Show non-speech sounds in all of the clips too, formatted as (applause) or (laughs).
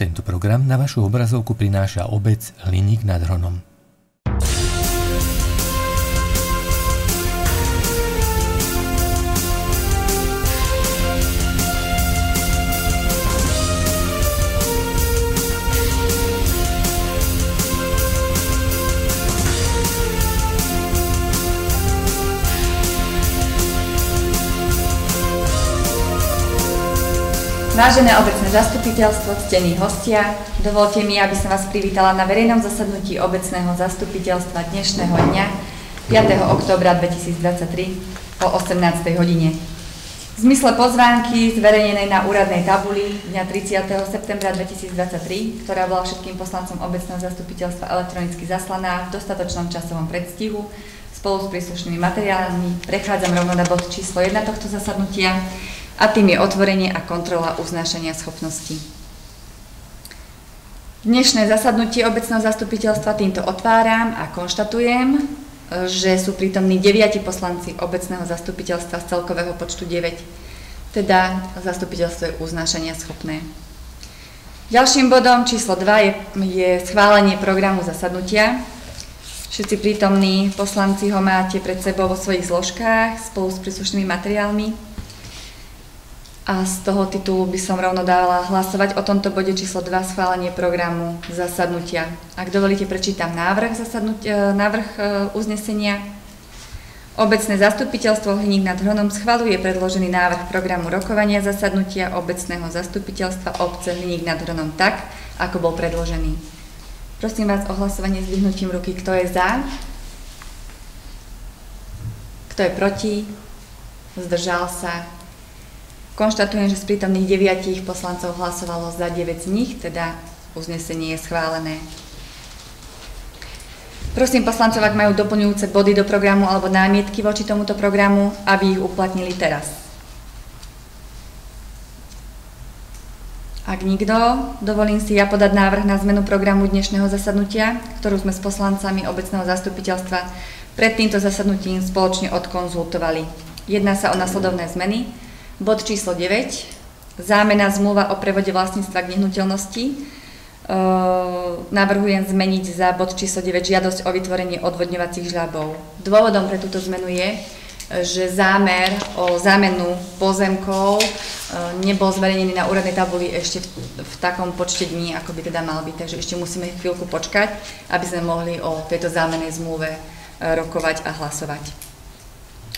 Tento program na vašu obrazovku prináša obec Hliník nad Hronom. Vážené obecné zastupiteľstvo, ctení hostia, dovolte mi, aby som vás privítala na verejnom zasadnutí obecného zastupiteľstva dnešného dňa 5. októbra 2023 o 18. hodine. V zmysle pozvánky zverejnenej na úradnej tabuli dňa 30. septembra 2023, ktorá bola všetkým poslancom obecného zastupiteľstva elektronicky zaslaná v dostatočnom časovom predstihu spolu s príslušnými materiálmi, prechádzam rovno na bod číslo 1 tohto zasadnutia, a tým je otvorenie a kontrola uznášania schopností. Dnešné zasadnutie obecného zastupiteľstva týmto otváram a konštatujem, že sú prítomní deviati poslanci obecného zastupiteľstva z celkového počtu 9. Teda zastupiteľstvo je uznášania schopné. Ďalším bodom číslo 2 je, je schválenie programu zasadnutia. Všetci prítomní poslanci ho máte pred sebou vo svojich zložkách spolu s príslušnými materiálmi. A z toho titulu by som rovno dávala hlasovať o tomto bode číslo 2 schválenie programu zasadnutia. Ak dovolíte, prečítam návrh, e, návrh e, uznesenia. Obecné zastupiteľstvo Hliník nad Hronom schvaluje predložený návrh programu rokovania zasadnutia obecného zastupiteľstva obce Hliník nad Hronom tak, ako bol predložený. Prosím vás o hlasovanie s vyhnutím ruky. Kto je za? Kto je proti? Zdržal sa? Konštatujem, že z prítomných deviatich poslancov hlasovalo za 9 z nich, teda uznesenie je schválené. Prosím poslancov, ak majú doplňujúce body do programu alebo námietky voči tomuto programu, aby ich uplatnili teraz. Ak nikto, dovolím si ja podať návrh na zmenu programu dnešného zasadnutia, ktorú sme s poslancami obecného zastupiteľstva pred týmto zasadnutím spoločne odkonzultovali. Jedná sa o nasledovné zmeny. Bod číslo 9. Zámena zmluva o prevode vlastníctva k nehnuteľnosti. Navrhujem zmeniť za bod číslo 9 žiadosť o vytvorenie odvodňovacích žľabov. Dôvodom pre túto zmenu je, že zámer o zámenu pozemkov nebol zverejnený na úradnej tabuli ešte v, v takom počte dní, ako by teda mal byť, takže ešte musíme chvíľku počkať, aby sme mohli o tejto zámenej zmluve rokovať a hlasovať.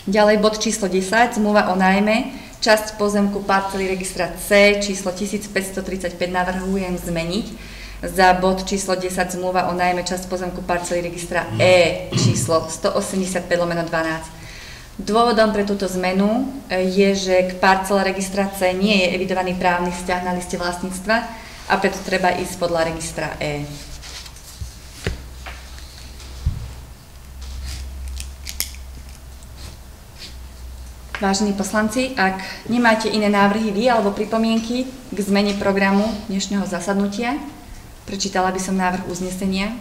Ďalej bod číslo 10, zmluva o nájme Časť pozemku parcely registra C číslo 1535 navrhujem zmeniť za bod číslo 10 zmluva o nájme časť pozemku parcely registra E číslo 185 lomeno 12. Dôvodom pre túto zmenu e, je, že k parcele registra C nie je evidovaný právny vzťah na liste vlastníctva a preto treba ísť podľa registra E. Vážení poslanci, ak nemáte iné návrhy vy alebo pripomienky k zmene programu dnešného zasadnutia, prečítala by som návrh uznesenia.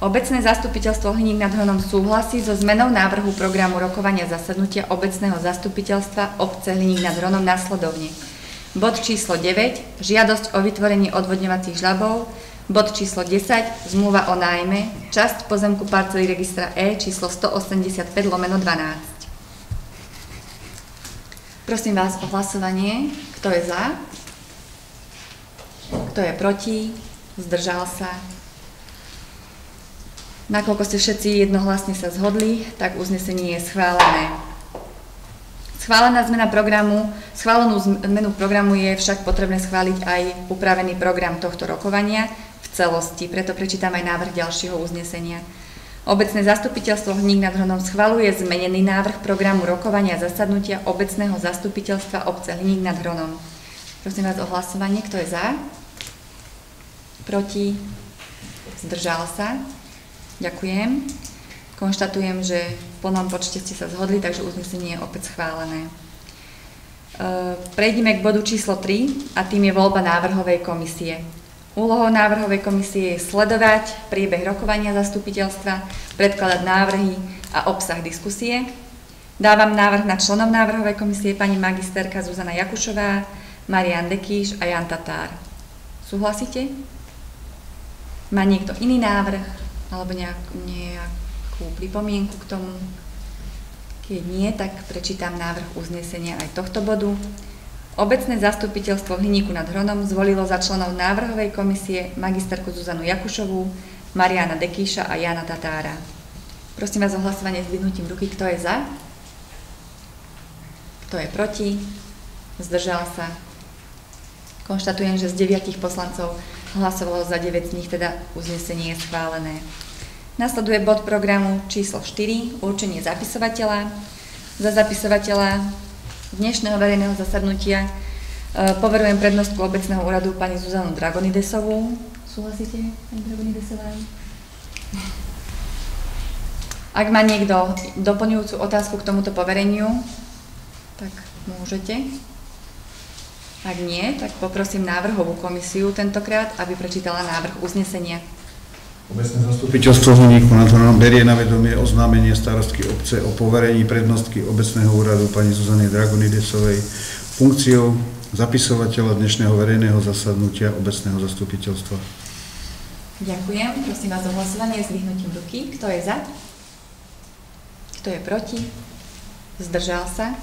Obecné zastupiteľstvo Hliník nad Hronom súhlasí so zmenou návrhu programu rokovania zasadnutia obecného zastupiteľstva obce Hliník nad Hronom následovne. Bod číslo 9, žiadosť o vytvorenie odvodňovacích žľabov, bod číslo 10, zmluva o nájme, časť pozemku parcely registra E číslo 185 lomeno 12. Prosím vás o hlasovanie. Kto je za? Kto je proti? Zdržal sa? Nakoľko ste všetci jednohlasne sa zhodli, tak uznesenie je schválené. Schválená zmena programu, schválenú zmenu programu je však potrebné schváliť aj upravený program tohto rokovania v celosti, preto prečítam aj návrh ďalšieho uznesenia. Obecné zastupiteľstvo Hník nad Hronom schvaluje zmenený návrh programu rokovania zasadnutia obecného zastupiteľstva obce Hník nad Hronom. Prosím vás o hlasovanie. Kto je za? Proti? Zdržal sa? Ďakujem. Konštatujem, že v plnom počte ste sa zhodli, takže uznesenie je opäť schválené. E, prejdeme k bodu číslo 3 a tým je voľba návrhovej komisie. Úlohou návrhovej komisie je sledovať priebeh rokovania zastupiteľstva, predkladať návrhy a obsah diskusie. Dávam návrh na členov návrhovej komisie pani magisterka Zuzana Jakušová, Marian Dekíš a Jan Tatár. Súhlasíte? Má niekto iný návrh alebo nejak, nejakú pripomienku k tomu? Keď nie, tak prečítam návrh uznesenia aj tohto bodu. Obecné zastupiteľstvo Hliníku nad Hronom zvolilo za členov návrhovej komisie magisterku Zuzanu Jakušovú, Mariana Dekíša a Jana Tatára. Prosím vás o hlasovanie s vyhnutím ruky. Kto je za? Kto je proti? Zdržal sa? Konštatujem, že z deviatich poslancov hlasovalo za 9 z nich, teda uznesenie je schválené. Nasleduje bod programu číslo 4, určenie zapisovateľa. Za zapisovateľa dnešného verejného zasadnutia e, poverujem prednostku obecného úradu pani Zuzanu Dragonidesovú. Súhlasíte, pani Dragonidesová? Ak má niekto doplňujúcu otázku k tomuto povereniu, tak môžete. Ak nie, tak poprosím návrhovú komisiu tentokrát, aby prečítala návrh uznesenia. Obecné zastupiteľstvo Hliníku nad Hronom berie na vedomie oznámenie starostky obce o poverení prednostky obecného úradu pani Zuzany Dragonidesovej funkciou zapisovateľa dnešného verejného zasadnutia obecného zastupiteľstva. Ďakujem. Prosím vás o hlasovanie s vyhnutím ruky. Kto je za? Kto je proti? Zdržal sa?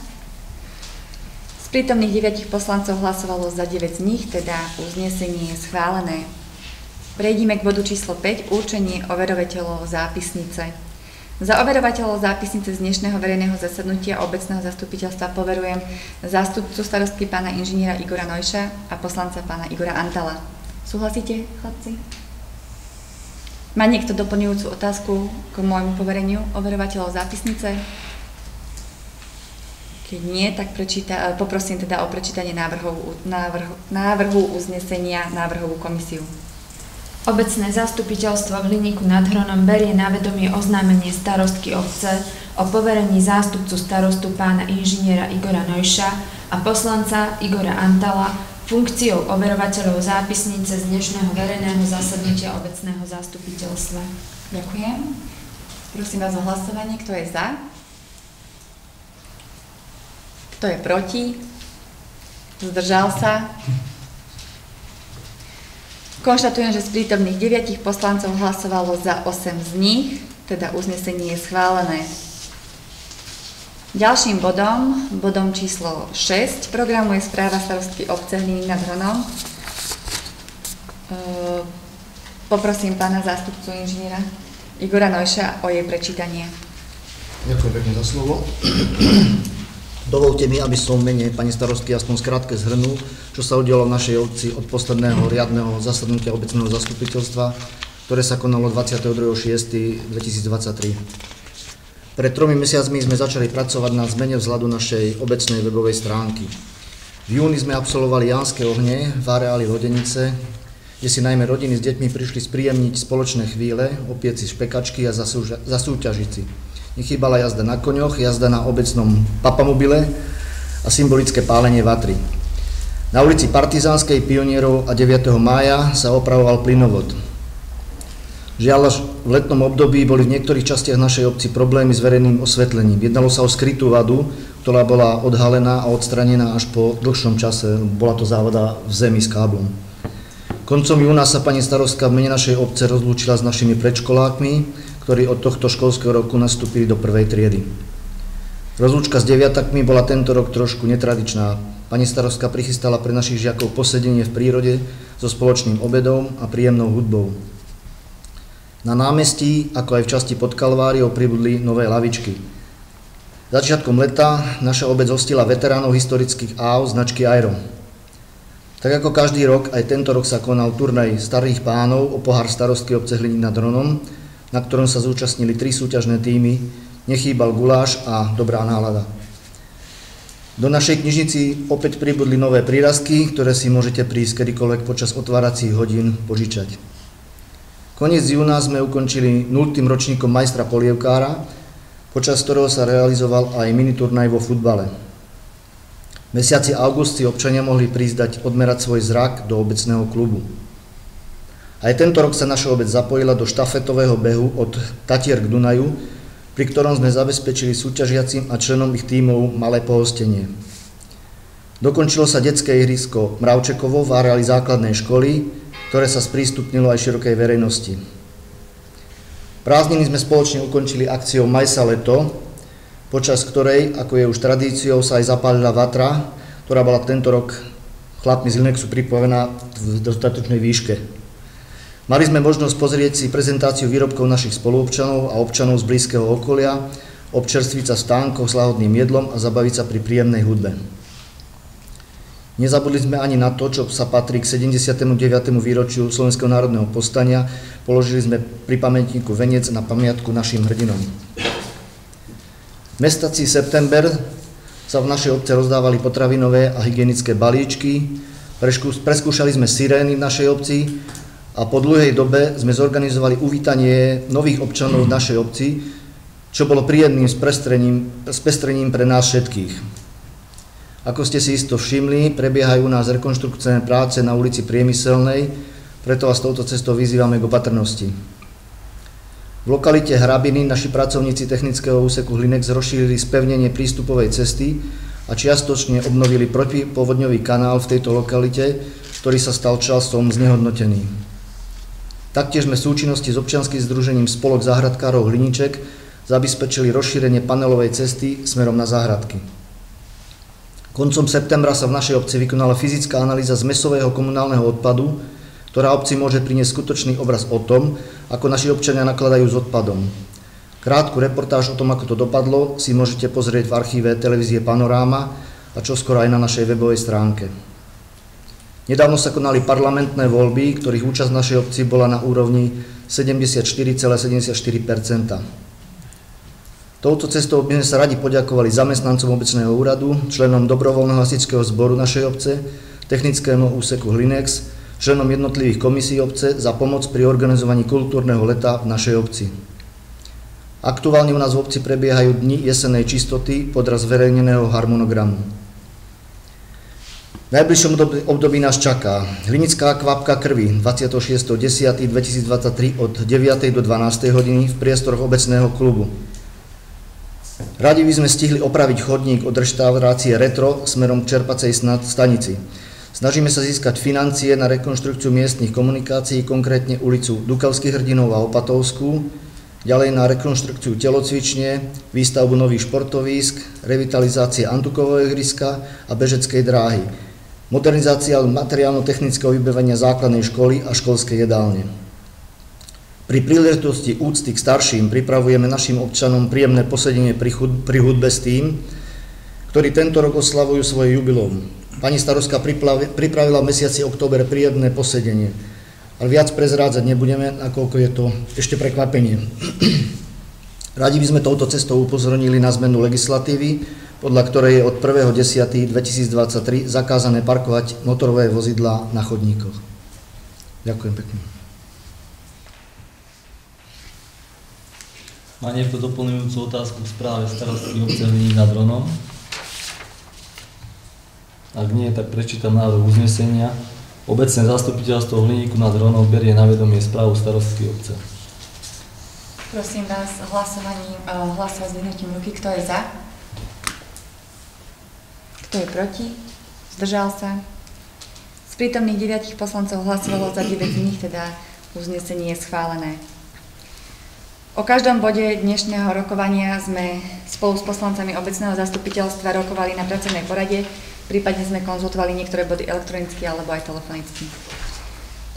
Z prítomných 9 poslancov hlasovalo za 9 z nich, teda uznesenie je schválené. Prejdime k bodu číslo 5, určenie overovateľov zápisnice. Za overovateľov zápisnice z dnešného verejného zasadnutia obecného zastupiteľstva poverujem zástupcu starostky pána inžiniera Igora Nojša a poslanca pána Igora Antala. Súhlasíte, chlapci? Má niekto doplňujúcu otázku k môjmu povereniu overovateľov zápisnice? Keď nie, tak prečíta, poprosím teda o prečítanie návrhu, návrhu, návrhu uznesenia návrhovú komisiu. Obecné zastupiteľstvo v Hliníku nad Hronom berie na vedomie oznámenie starostky obce o poverení zástupcu starostu pána inžiniera Igora Nojša a poslanca Igora Antala funkciou overovateľov zápisnice z dnešného verejného zasadnutia obecného zastupiteľstva. Ďakujem. Prosím vás o hlasovanie, kto je za? Kto je proti? Zdržal sa? Konštatujem, že z prítomných 9 poslancov hlasovalo za 8 z nich, teda uznesenie je schválené. Ďalším bodom, bodom číslo 6, programu je správa starostky obce Hliny nad Hronom. E, poprosím pána zástupcu inžiniera Igora Nojša o jej prečítanie. Ďakujem pekne za slovo. Dovolte mi, aby som mene pani starostky aspoň skrátke zhrnul, čo sa udialo v našej obci od posledného riadneho zasadnutia obecného zastupiteľstva, ktoré sa konalo 22.6.2023. Pred tromi mesiacmi sme začali pracovať na zmene vzhľadu našej obecnej webovej stránky. V júni sme absolvovali Janské ohne v areáli Lodenice, kde si najmä rodiny s deťmi prišli spríjemniť spoločné chvíle, opieť si špekačky a zasúťažiť si. Nechýbala jazda na koňoch, jazda na obecnom papamobile a symbolické pálenie vatry. Na ulici Partizánskej pionierov a 9. mája sa opravoval plynovod. Žiaľ, až v letnom období boli v niektorých častiach našej obci problémy s verejným osvetlením. Jednalo sa o skrytú vadu, ktorá bola odhalená a odstranená až po dlhšom čase. Bola to závada v zemi s káblom. Koncom júna sa pani starostka v mene našej obce rozlúčila s našimi predškolákmi, ktorí od tohto školského roku nastúpili do prvej triedy. Rozlúčka s deviatakmi bola tento rok trošku netradičná. Pani starostka prichystala pre našich žiakov posedenie v prírode so spoločným obedom a príjemnou hudbou. Na námestí, ako aj v časti pod Kalváriou, pribudli nové lavičky. Začiatkom leta naša obec hostila veteránov historických áv značky Aero. Tak ako každý rok, aj tento rok sa konal turnaj starých pánov o pohár starostky obce Hliník nad Ronom, na ktorom sa zúčastnili tri súťažné týmy, nechýbal guláš a dobrá nálada. Do našej knižnici opäť pribudli nové prírazky, ktoré si môžete prísť kedykoľvek počas otváracích hodín požičať. Koniec júna sme ukončili 0. ročníkom majstra polievkára, počas ktorého sa realizoval aj miniturnaj vo futbale. V mesiaci august si občania mohli prísť dať odmerať svoj zrak do obecného klubu. Aj tento rok sa naša obec zapojila do štafetového behu od Tatier k Dunaju, pri ktorom sme zabezpečili súťažiacim a členom ich tímov malé pohostenie. Dokončilo sa detské ihrisko Mravčekovo v areáli základnej školy, ktoré sa sprístupnilo aj širokej verejnosti. Prázdniny sme spoločne ukončili akciou Majsa leto, počas ktorej, ako je už tradíciou, sa aj zapálila vatra, ktorá bola tento rok chlapmi z Linexu pripovená v dostatočnej výške. Mali sme možnosť pozrieť si prezentáciu výrobkov našich spoluobčanov a občanov z blízkeho okolia, občerstviť sa v stánkoch s lahodným jedlom a zabaviť sa pri príjemnej hudbe. Nezabudli sme ani na to, čo sa patrí k 79. výročiu Slovenského národného povstania. Položili sme pri pamätníku venec na pamiatku našim hrdinom. Mestací september sa v našej obce rozdávali potravinové a hygienické balíčky, preskúšali sme sirény v našej obci a po dlhej dobe sme zorganizovali uvítanie nových občanov v našej obci, čo bolo príjemným spestrením pre nás všetkých. Ako ste si isto všimli, prebiehajú u nás rekonštrukčné práce na ulici Priemyselnej, preto vás touto cestou vyzývame k opatrnosti. V lokalite Hrabiny naši pracovníci technického úseku Hlinex rozšírili spevnenie prístupovej cesty a čiastočne obnovili protipovodňový kanál v tejto lokalite, ktorý sa stal časom znehodnotený. Taktiež sme v súčinnosti s občianským združením Spolok záhradkárov Hliniček zabezpečili rozšírenie panelovej cesty smerom na záhradky. Koncom septembra sa v našej obci vykonala fyzická analýza zmesového komunálneho odpadu, ktorá obci môže priniesť skutočný obraz o tom, ako naši občania nakladajú s odpadom. Krátku reportáž o tom, ako to dopadlo, si môžete pozrieť v archíve televízie Panoráma a čoskoro aj na našej webovej stránke. Nedávno sa konali parlamentné voľby, ktorých účasť našej obci bola na úrovni 74,74% Touto cestou by sme sa radi poďakovali zamestnancom obecného úradu, členom dobrovoľného hasičského zboru našej obce, technickému úseku Hlinex, členom jednotlivých komisí obce za pomoc pri organizovaní kultúrneho leta v našej obci. Aktuálne u nás v obci prebiehajú dni jesenej čistoty podľa zverejneného harmonogramu. V najbližšom období nás čaká Hlinická kvapka krvi 26.10.2023 od 9. do 12. hodiny v priestoroch obecného klubu. Radi by sme stihli opraviť chodník od reštaurácie Retro smerom k čerpacej stanici. Snažíme sa získať financie na rekonštrukciu miestnych komunikácií, konkrétne ulicu Dukavských hrdinov a Opatovskú, ďalej na rekonštrukciu telocvične, výstavbu nových športovísk, revitalizácie Antukového ihriska a bežeckej dráhy, modernizácia materiálno-technického vybavenia základnej školy a školskej jedálne. Pri príležitosti úcty k starším pripravujeme našim občanom príjemné posedenie pri, hudbe s tým, ktorí tento rok oslavujú svoje jubilom. Pani starostka pripravila v mesiaci október príjemné posedenie, ale viac prezrádzať nebudeme, nakoľko je to ešte prekvapenie. (clears throat) Radi by sme touto cestou upozornili na zmenu legislatívy, podľa ktorej je od 1.10.2023 zakázané parkovať motorové vozidlá na chodníkoch. Ďakujem pekne. Má niekto doplňujúcu otázku k správe starostky obce Hliník nad Ronom? Ak nie, tak prečítam návrh uznesenia. Obecné zastupiteľstvo Hliníku nad Ronom berie na vedomie správu starostky obce. Prosím vás, hlasovaním, eh, hlasovať s ruky. Kto je za? Kto je proti? Zdržal sa? Z prítomných deviatich poslancov hlasovalo za 9 z nich, teda uznesenie je schválené. O každom bode dnešného rokovania sme spolu s poslancami obecného zastupiteľstva rokovali na pracovnej porade, prípadne sme konzultovali niektoré body elektronicky alebo aj telefonicky.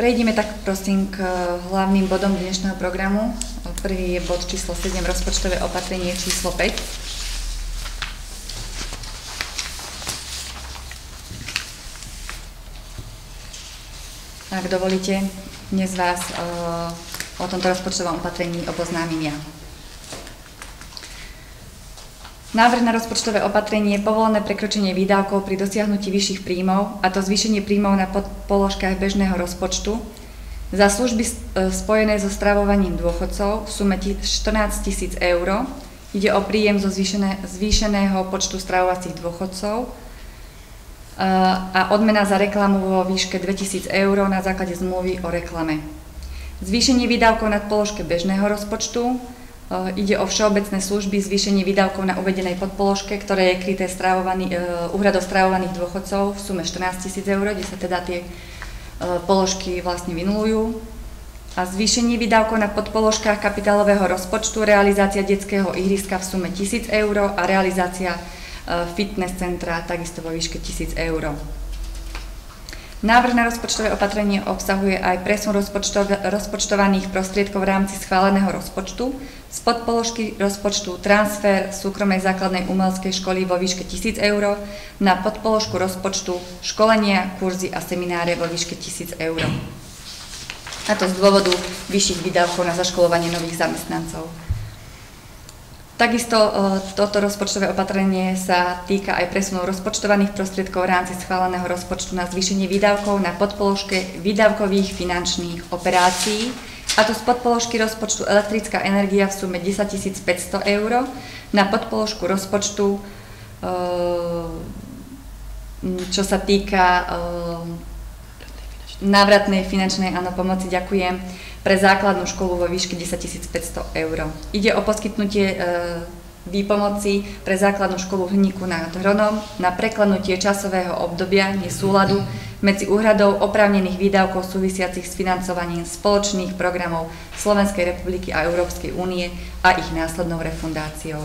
Prejdeme tak prosím k hlavným bodom dnešného programu. Prvý je bod číslo 7, rozpočtové opatrenie číslo 5. Ak dovolíte, dnes vás o tomto rozpočtovom opatrení oboznámim ja. Návrh na rozpočtové opatrenie je povolené prekročenie výdavkov pri dosiahnutí vyšších príjmov, a to zvýšenie príjmov na položkách bežného rozpočtu, za služby e, spojené so stravovaním dôchodcov v sume 14 tisíc eur. Ide o príjem zo zvýšené, zvýšeného počtu stravovacích dôchodcov e, a odmena za reklamu vo výške 2000 eur na základe zmluvy o reklame. Zvýšenie výdavkov nad položke bežného rozpočtu. Eh, ide o všeobecné služby, zvýšenie výdavkov na uvedenej podpoložke, ktoré je kryté strávovaný, uh, úhradov strávovaných dôchodcov v sume 14 tisíc eur, kde sa teda tie položky vlastne vynulujú. A zvýšenie výdavkov na podpoložkách kapitálového rozpočtu, realizácia detského ihriska v sume 1000 eur a realizácia fitness centra takisto vo výške 1000 eur. Návrh na rozpočtové opatrenie obsahuje aj presun rozpočtovaných prostriedkov v rámci schváleného rozpočtu z podpoložky rozpočtu transfer súkromnej základnej umelskej školy vo výške 1000 eur na podpoložku rozpočtu školenia, kurzy a semináre vo výške 1000 eur. A to z dôvodu vyšších výdavkov na zaškolovanie nových zamestnancov. Takisto e, toto rozpočtové opatrenie sa týka aj presunu rozpočtovaných prostriedkov v rámci schváleného rozpočtu na zvýšenie výdavkov na podpoložke výdavkových finančných operácií, a to z podpoložky rozpočtu elektrická energia v sume 10 500 eur na podpoložku rozpočtu, e, čo sa týka e, návratnej finančnej áno, pomoci, ďakujem, pre základnú školu vo výške 10 500 eur. Ide o poskytnutie e, výpomoci pre základnú školu v Hníku nad Hronom na preklenutie časového obdobia nesúladu medzi úhradou oprávnených výdavkov súvisiacich s financovaním spoločných programov Slovenskej republiky a Európskej únie a ich následnou refundáciou.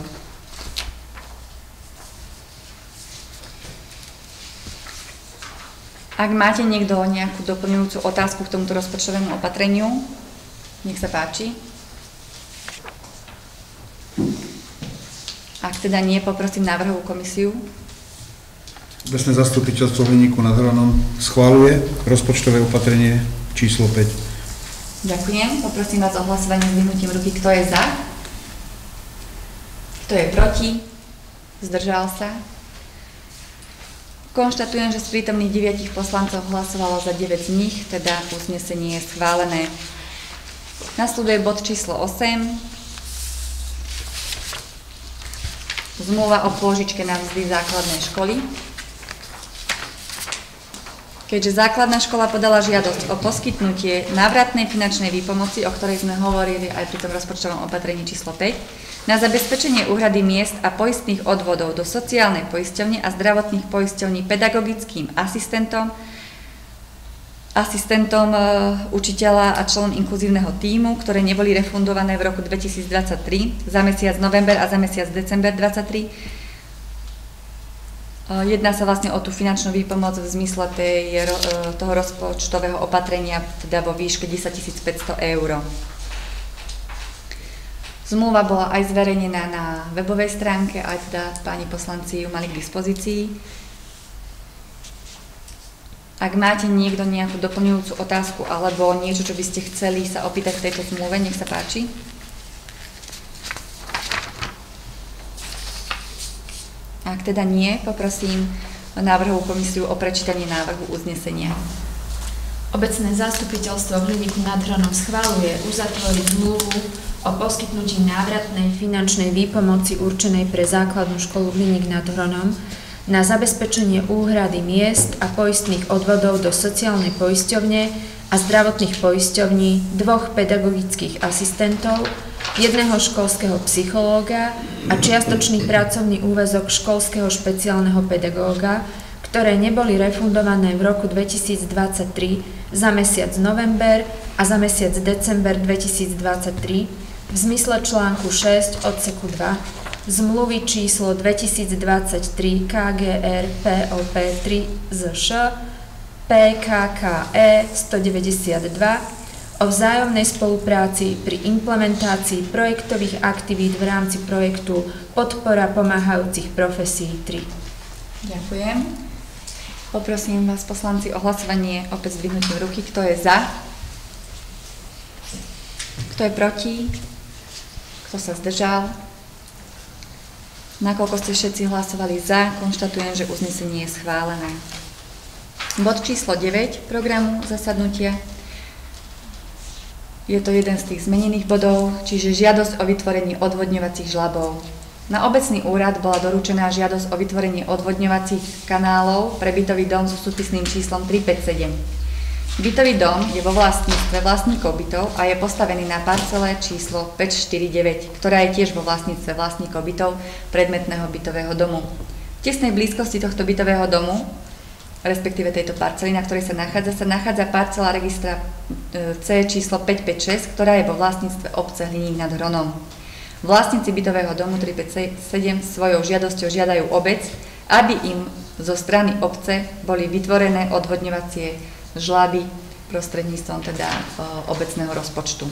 Ak máte niekto nejakú doplňujúcu otázku k tomuto rozpočtovému opatreniu, nech sa páči. Ak teda nie, poprosím návrhovú komisiu. Obecné zastupiteľstvo Hliníku nad Hronom schváluje rozpočtové opatrenie číslo 5. Ďakujem. Poprosím vás o hlasovanie s vyhnutím ruky. Kto je za? Kto je proti? Zdržal sa? Konštatujem, že z prítomných 9 poslancov hlasovalo za 9 z nich, teda uznesenie je schválené. Nasleduje bod číslo 8. Zmluva o pôžičke na vzdy základnej školy. Keďže základná škola podala žiadosť o poskytnutie návratnej finančnej výpomoci, o ktorej sme hovorili aj pri tom rozpočtovom opatrení číslo 5, na zabezpečenie úhrady miest a poistných odvodov do sociálnej poisťovne a zdravotných poisťovní pedagogickým asistentom, asistentom e, učiteľa a členom inkluzívneho týmu, ktoré neboli refundované v roku 2023 za mesiac november a za mesiac december 2023. E, jedná sa vlastne o tú finančnú výpomoc v zmysle tej, e, toho rozpočtového opatrenia, teda vo výške 10 500 eur. Zmluva bola aj zverejnená na webovej stránke, aj teda páni poslanci ju mali k dispozícii. Ak máte niekto nejakú doplňujúcu otázku alebo niečo, čo by ste chceli sa opýtať v tejto zmluve, nech sa páči. Ak teda nie, poprosím návrhovú komisiu o prečítanie návrhu uznesenia. Obecné zastupiteľstvo v Hliníku nad Hronom schváluje uzatvoriť zmluvu o poskytnutí návratnej finančnej výpomoci určenej pre základnú školu Hliník nad Hronom na zabezpečenie úhrady miest a poistných odvodov do sociálnej poisťovne a zdravotných poisťovní dvoch pedagogických asistentov, jedného školského psychológa a čiastočný pracovný úvezok školského špeciálneho pedagóga, ktoré neboli refundované v roku 2023 za mesiac november a za mesiac december 2023 v zmysle článku 6 odseku 2 zmluvy číslo 2023 KGR POP 3 ZŠ PKKE 192 o vzájomnej spolupráci pri implementácii projektových aktivít v rámci projektu Podpora pomáhajúcich profesí 3. Ďakujem. Poprosím vás poslanci o hlasovanie opäť zdvihnutím ruky. Kto je za? Kto je proti? Kto sa zdržal? Nakoľko ste všetci hlasovali za, konštatujem, že uznesenie je schválené. Bod číslo 9 programu zasadnutia. Je to jeden z tých zmenených bodov, čiže žiadosť o vytvorenie odvodňovacích žlabov. Na obecný úrad bola doručená žiadosť o vytvorenie odvodňovacích kanálov pre bytový dom so súpisným číslom 357. Bytový dom je vo vlastníctve vlastníkov bytov a je postavený na parcele číslo 549, ktorá je tiež vo vlastníctve vlastníkov bytov predmetného bytového domu. V tesnej blízkosti tohto bytového domu respektíve tejto parcely, na ktorej sa nachádza, sa nachádza parcela registra e, C číslo 556, ktorá je vo vlastníctve obce Hliník nad Hronom. Vlastníci bytového domu 357 svojou žiadosťou žiadajú obec, aby im zo strany obce boli vytvorené odvodňovacie žlaby prostredníctvom teda e, obecného rozpočtu.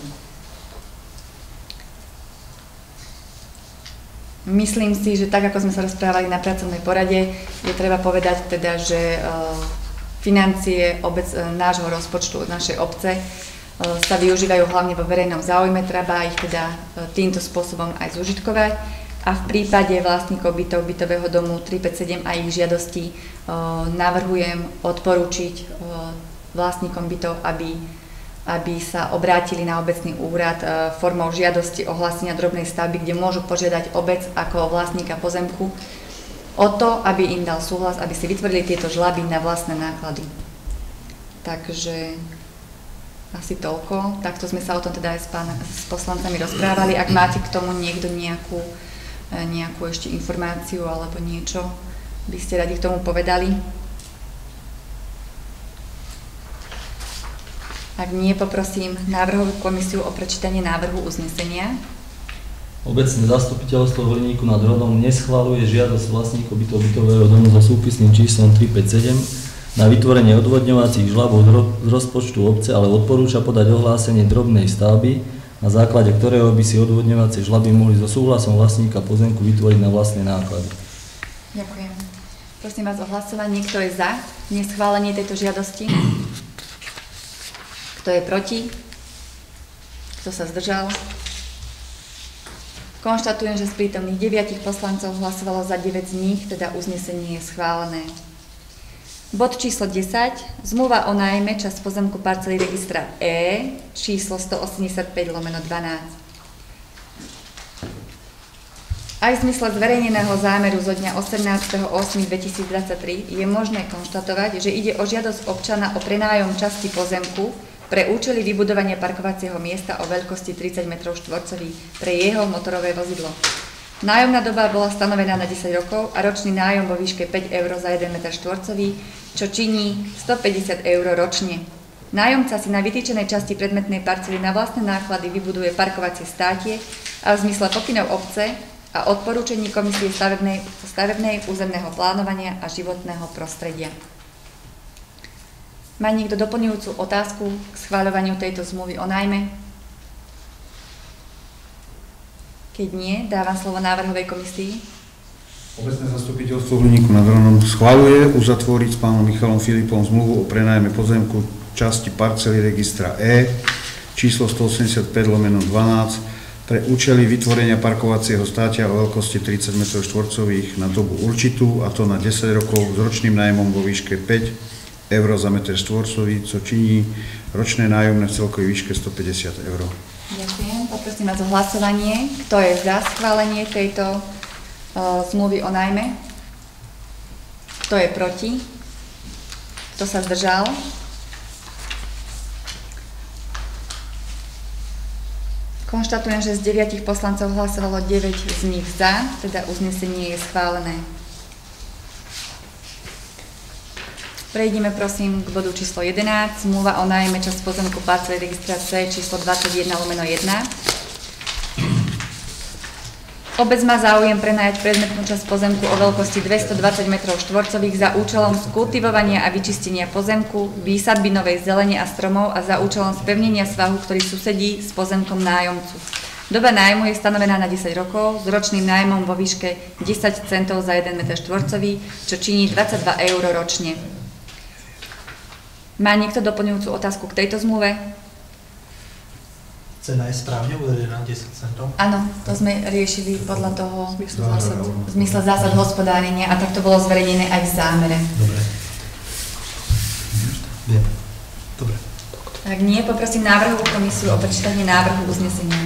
Myslím si, že tak, ako sme sa rozprávali na pracovnej porade, je treba povedať teda, že e, financie obec, e, nášho rozpočtu od našej obce sa využívajú hlavne vo verejnom záujme, treba ich teda týmto spôsobom aj zužitkovať. A v prípade vlastníkov bytov bytového domu 357 a ich žiadosti navrhujem odporúčiť vlastníkom bytov, aby aby sa obrátili na obecný úrad e, formou žiadosti ohlásenia drobnej stavby, kde môžu požiadať obec ako vlastníka pozemku o to, aby im dal súhlas, aby si vytvorili tieto žlaby na vlastné náklady. Takže asi toľko. Takto sme sa o tom teda aj s, pán, s poslancami rozprávali. Ak máte k tomu niekto nejakú, e, nejakú ešte informáciu alebo niečo, by ste radi k tomu povedali. Ak nie, poprosím návrhovú komisiu o prečítanie návrhu uznesenia. Obecné zastupiteľstvo Hliníku nad Hronom neschvaluje žiadosť vlastníkov bytov bytového domu so súpisným číslom 357 na vytvorenie odvodňovacích žlabov z rozpočtu obce, ale odporúča podať ohlásenie drobnej stavby, na základe ktorého by si odvodňovacie žlaby mohli so súhlasom vlastníka pozemku vytvoriť na vlastné náklady. Ďakujem. Prosím vás o hlasovanie, kto je za neschválenie tejto žiadosti. Kto je proti? Kto sa zdržal? Konštatujem, že z prítomných 9 poslancov hlasovalo za 9 z nich, teda uznesenie je schválené. Bod číslo 10. Zmluva o nájme čas pozemku parcely registra E, číslo 185 lomeno 12. Aj v zmysle zverejneného zámeru zo dňa 18.8.2023 je možné konštatovať, že ide o žiadosť občana o prenájom časti pozemku, pre účely vybudovania parkovacieho miesta o veľkosti 30 m štvorcových pre jeho motorové vozidlo. Nájomná doba bola stanovená na 10 rokov a ročný nájom vo výške 5 eur za 1 m štvorcový, čo činí 150 eur ročne. Nájomca si na vytýčenej časti predmetnej parcely na vlastné náklady vybuduje parkovacie státie a v zmysle pokynov obce a odporúčení Komisie stavebnej, stavebnej územného plánovania a životného prostredia. Má niekto doplňujúcu otázku k schváľovaniu tejto zmluvy o najmä? Keď nie, dávam slovo návrhovej komisii. Obecné zastupiteľstvo Hliníku nad Hronom schváluje uzatvoriť s pánom Michalom Filipom zmluvu o prenajme pozemku časti parcely registra E číslo 185 lomeno 12 pre účely vytvorenia parkovacieho státia o veľkosti 30 m štvorcových na dobu určitú, a to na 10 rokov s ročným nájmom vo výške 5 eur za meter štvorcový, co činí ročné nájomné v celkovej výške 150 eur. Ďakujem. Poprosím vás o hlasovanie. Kto je za schválenie tejto uh, zmluvy o najme? Kto je proti? Kto sa zdržal? Konštatujem, že z deviatich poslancov hlasovalo 9 z nich za, teda uznesenie je schválené. Prejdeme prosím k bodu číslo 11, zmluva o nájme čas pozemku parcely registrácie číslo 21 lomeno 1. Obec má záujem prenajať predmetnú časť pozemku o veľkosti 220 m štvorcových za účelom skultivovania a vyčistenia pozemku, výsadby novej zelene a stromov a za účelom spevnenia svahu, ktorý susedí s pozemkom nájomcu. Doba nájmu je stanovená na 10 rokov s ročným nájmom vo výške 10 centov za 1 m štvorcový, čo činí 22 eur ročne. Má niekto doplňujúcu otázku k tejto zmluve? Cena je správne uvedená 10 centov? Áno, to sme riešili podľa toho zmysle zásad hospodárenia a tak to bolo zverejnené aj v zámere. Dobre. Viem. Dobre. Tak nie, poprosím návrhovú komisiu o prečítanie návrhu uznesenia.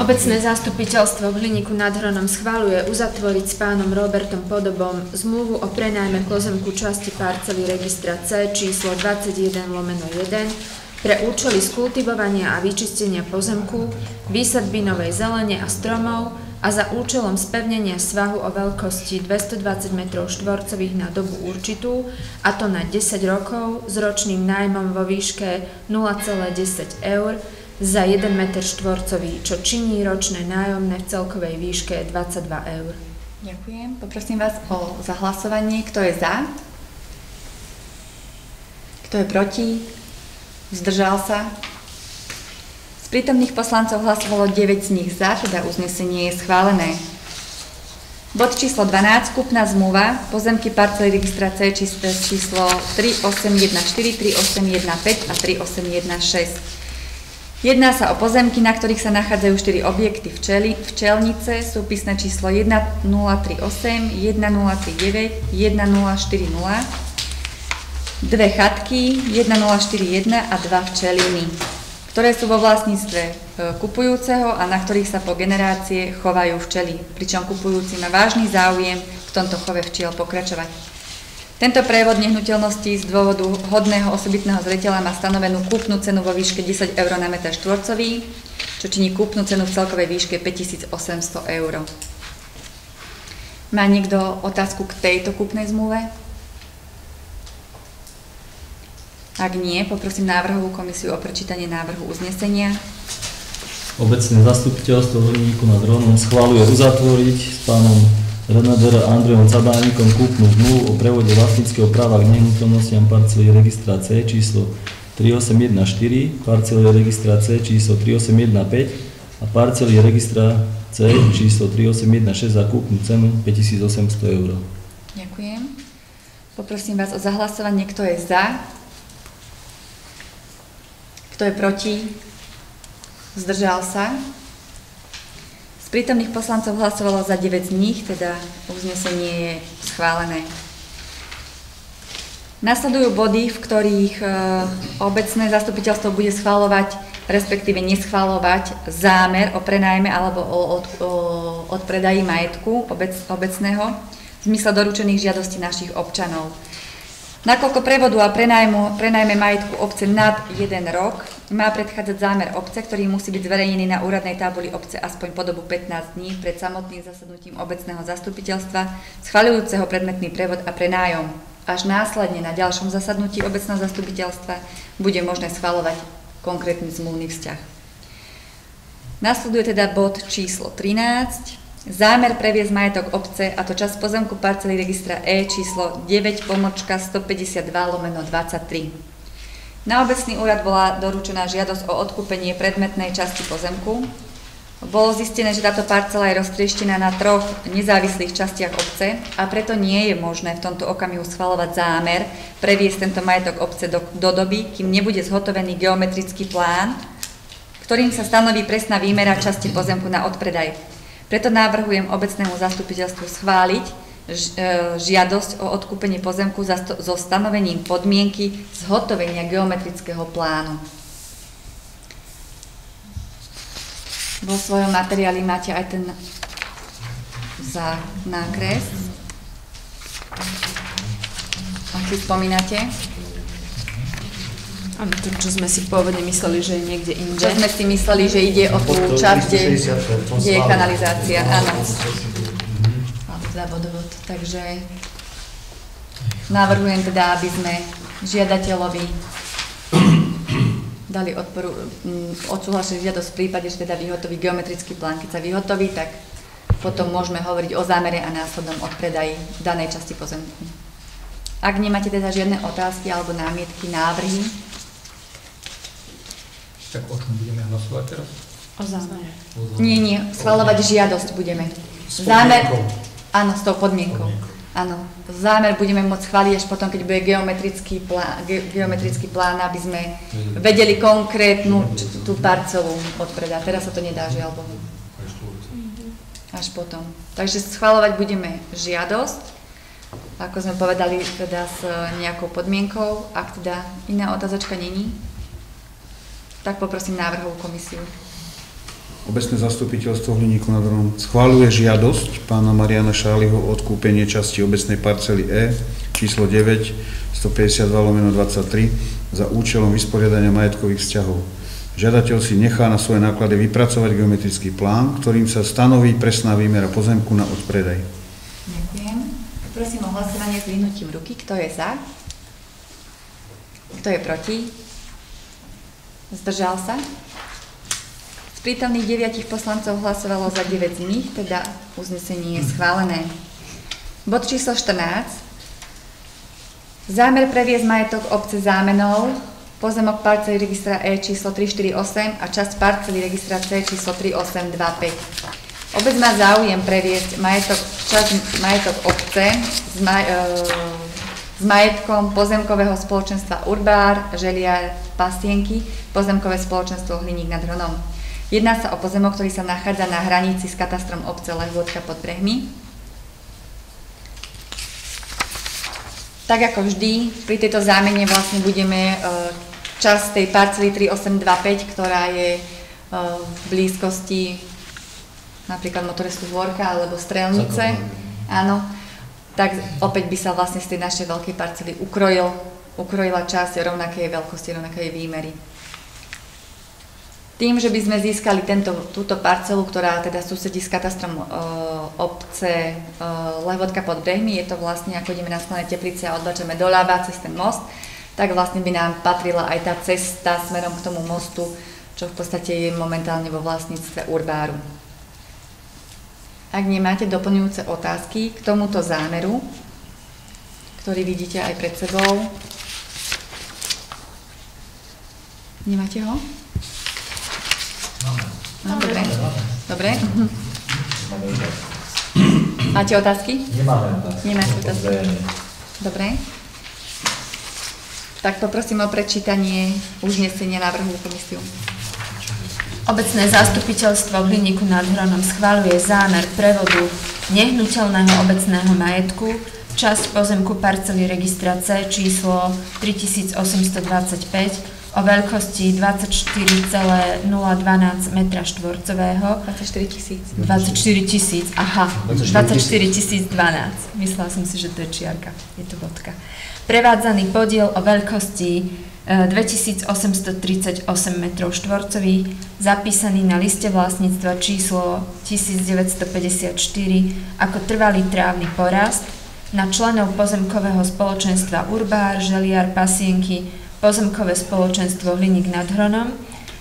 Obecné zastupiteľstvo v Hliníku nad Hronom schváluje uzatvoriť s pánom Robertom Podobom zmluvu o prenajme pozemku časti parcely registra C číslo 21 lomeno 1 pre účely skultivovania a vyčistenia pozemku, výsadby novej zelene a stromov a za účelom spevnenia svahu o veľkosti 220 m štvorcových na dobu určitú, a to na 10 rokov s ročným nájmom vo výške 0,10 eur za 1 m štvorcový, čo činí ročné nájomné v celkovej výške 22 eur. Ďakujem. Poprosím vás o zahlasovanie. Kto je za? Kto je proti? Zdržal sa? Z prítomných poslancov hlasovalo 9 z nich za, teda uznesenie je schválené. Bod číslo 12, kúpna zmluva, pozemky parcely registrace číslo 3814, 3815 a 3816. Jedná sa o pozemky, na ktorých sa nachádzajú 4 objekty včeli, včelnice, súpisné číslo 1038, 1039, 1040, dve chatky, 1041 a dva včeliny, ktoré sú vo vlastníctve e, kupujúceho a na ktorých sa po generácie chovajú včely, pričom kupujúci má vážny záujem v tomto chove včiel pokračovať. Tento prevod nehnuteľnosti z dôvodu hodného osobitného zreteľa má stanovenú kúpnu cenu vo výške 10 eur na meter štvorcový, čo činí kúpnu cenu v celkovej výške 5800 eur. Má niekto otázku k tejto kúpnej zmluve? Ak nie, poprosím návrhovú komisiu o prečítanie návrhu uznesenia. Obecné zastupiteľstvo Horníku nad Hronom schváluje uzatvoriť s pánom Renadera Andrejom Cabánikom kúpnu zmluvu o prevode vlastníckého práva k nehnuteľnostiam parcely registra C číslo 3814, parcely registra C číslo 3815 a parcely registra C číslo 3816 za kúpnu cenu 5800 eur. Ďakujem. Poprosím vás o zahlasovanie, kto je za, kto je proti, zdržal sa prítomných poslancov hlasovalo za 9 z nich, teda uznesenie je schválené. Nasledujú body, v ktorých e, obecné zastupiteľstvo bude schváľovať, respektíve neschváľovať zámer o prenajme alebo o, od, o odpredaji majetku obec, obecného v zmysle doručených žiadostí našich občanov. Nakoľko prevodu a prenajmu, prenajme majetku obce nad 1 rok má predchádzať zámer obce, ktorý musí byť zverejnený na úradnej tabuli obce aspoň po dobu 15 dní pred samotným zasadnutím obecného zastupiteľstva, schvaľujúceho predmetný prevod a prenájom. Až následne na ďalšom zasadnutí obecného zastupiteľstva bude možné schvaľovať konkrétny zmluvný vzťah. Nasleduje teda bod číslo 13, Zámer previesť majetok obce, a to čas pozemku parcely registra E číslo 9 pomočka 152 lomeno 23. Na obecný úrad bola doručená žiadosť o odkúpenie predmetnej časti pozemku. Bolo zistené, že táto parcela je roztrieštená na troch nezávislých častiach obce a preto nie je možné v tomto okamihu schvalovať zámer previesť tento majetok obce do, do doby, kým nebude zhotovený geometrický plán, ktorým sa stanoví presná výmera časti pozemku na odpredaj. Preto navrhujem obecnému zastupiteľstvu schváliť e, žiadosť o odkúpenie pozemku so stanovením podmienky zhotovenia geometrického plánu. Vo svojom materiáli máte aj ten za nákres. Ak si spomínate? Áno, to, čo sme si pôvodne mysleli, že je niekde inde. Čo sme si mysleli, že ide o tú časť, kde, je kanalizácia, áno. Za vodovod, takže navrhujem teda, aby sme žiadateľovi (clears throat) dali odporu, mm, odsúhlasili žiadosť v prípade, že teda vyhotoví geometrický plán. Keď sa vyhotoví, tak potom môžeme hovoriť o zámere a následnom odpredaji danej časti pozemku. Ak nemáte teda žiadne otázky alebo námietky, návrhy, tak o čom budeme hlasovať teraz? O zámere. Nie, nie, schvalovať žiadosť budeme. S Zámer, áno, s tou podmienkou. Áno, zámer budeme môcť schváliť až potom, keď bude geometrický plán, ge, geometrický plán, aby sme vedeli konkrétnu č- tú parcelu odpredať. Teraz sa to nedá, žiaľ Bohu. Až potom. Takže schváľovať budeme žiadosť, ako sme povedali, teda s nejakou podmienkou, ak teda iná otázočka není tak poprosím návrhovú komisiu. Obecné zastupiteľstvo Hliníku nad Hronom schváluje žiadosť pána Mariana Šáliho o odkúpenie časti obecnej parcely E číslo 9 152 lomeno 23 za účelom vysporiadania majetkových vzťahov. Žiadateľ si nechá na svoje náklady vypracovať geometrický plán, ktorým sa stanoví presná výmera pozemku na odpredaj. Ďakujem. Prosím o hlasovanie s vyhnutím ruky. Kto je za? Kto je proti? Zdržal sa? Z prítomných deviatich poslancov hlasovalo za 9 z nich, teda uznesenie je schválené. Bod číslo 14. Zámer previesť majetok obce zámenou, pozemok parcely registra E číslo 348 a časť parcely registra C číslo 3825. Obec má záujem previesť majetok, časť majetok obce s, maj, e, s majetkom pozemkového spoločenstva Urbár, Želiar, Pasienky, pozemkové spoločenstvo Hliník nad Hronom. Jedná sa o pozemok, ktorý sa nachádza na hranici s katastrom obce Lehvodka pod Brehmi. Tak ako vždy, pri tejto zámene vlastne budeme e, časť tej parcely 3825, ktorá je e, v blízkosti napríklad motorestu Dvorka alebo Strelnice, áno, tak opäť by sa vlastne z tej našej veľkej parcely ukrojil, ukrojila časť rovnakej veľkosti, rovnakej výmery. Tým, že by sme získali tento, túto parcelu, ktorá teda susedí s katastrom e, obce e, Levodka pod Brehmi, je to vlastne, ako ideme na sklane Teplice a odbačeme doľava cez ten most, tak vlastne by nám patrila aj tá cesta smerom k tomu mostu, čo v podstate je momentálne vo vlastníctve Urbáru. Ak nemáte doplňujúce otázky k tomuto zámeru, ktorý vidíte aj pred sebou, nemáte ho? No, dobre. Dobre. Máte otázky? Nemáme otázky. Nemáte otázky. Dobre. Tak poprosím o prečítanie uznesenia návrhu komisiu. Obecné zastupiteľstvo v Hliníku nad Hronom schváluje zámer prevodu nehnuteľného obecného majetku, časť pozemku parcely registra C číslo 3825 o veľkosti 24,012 m štvorcového. 24 tisíc. 24 tisíc, aha, 24 tisíc 12. Myslela som si, že to je čiarka, je to bodka. Prevádzaný podiel o veľkosti 2838 m štvorcových, zapísaný na liste vlastníctva číslo 1954 ako trvalý trávny porast na členov pozemkového spoločenstva Urbár, Želiar, Pasienky, pozemkové spoločenstvo Hliník nad Hronom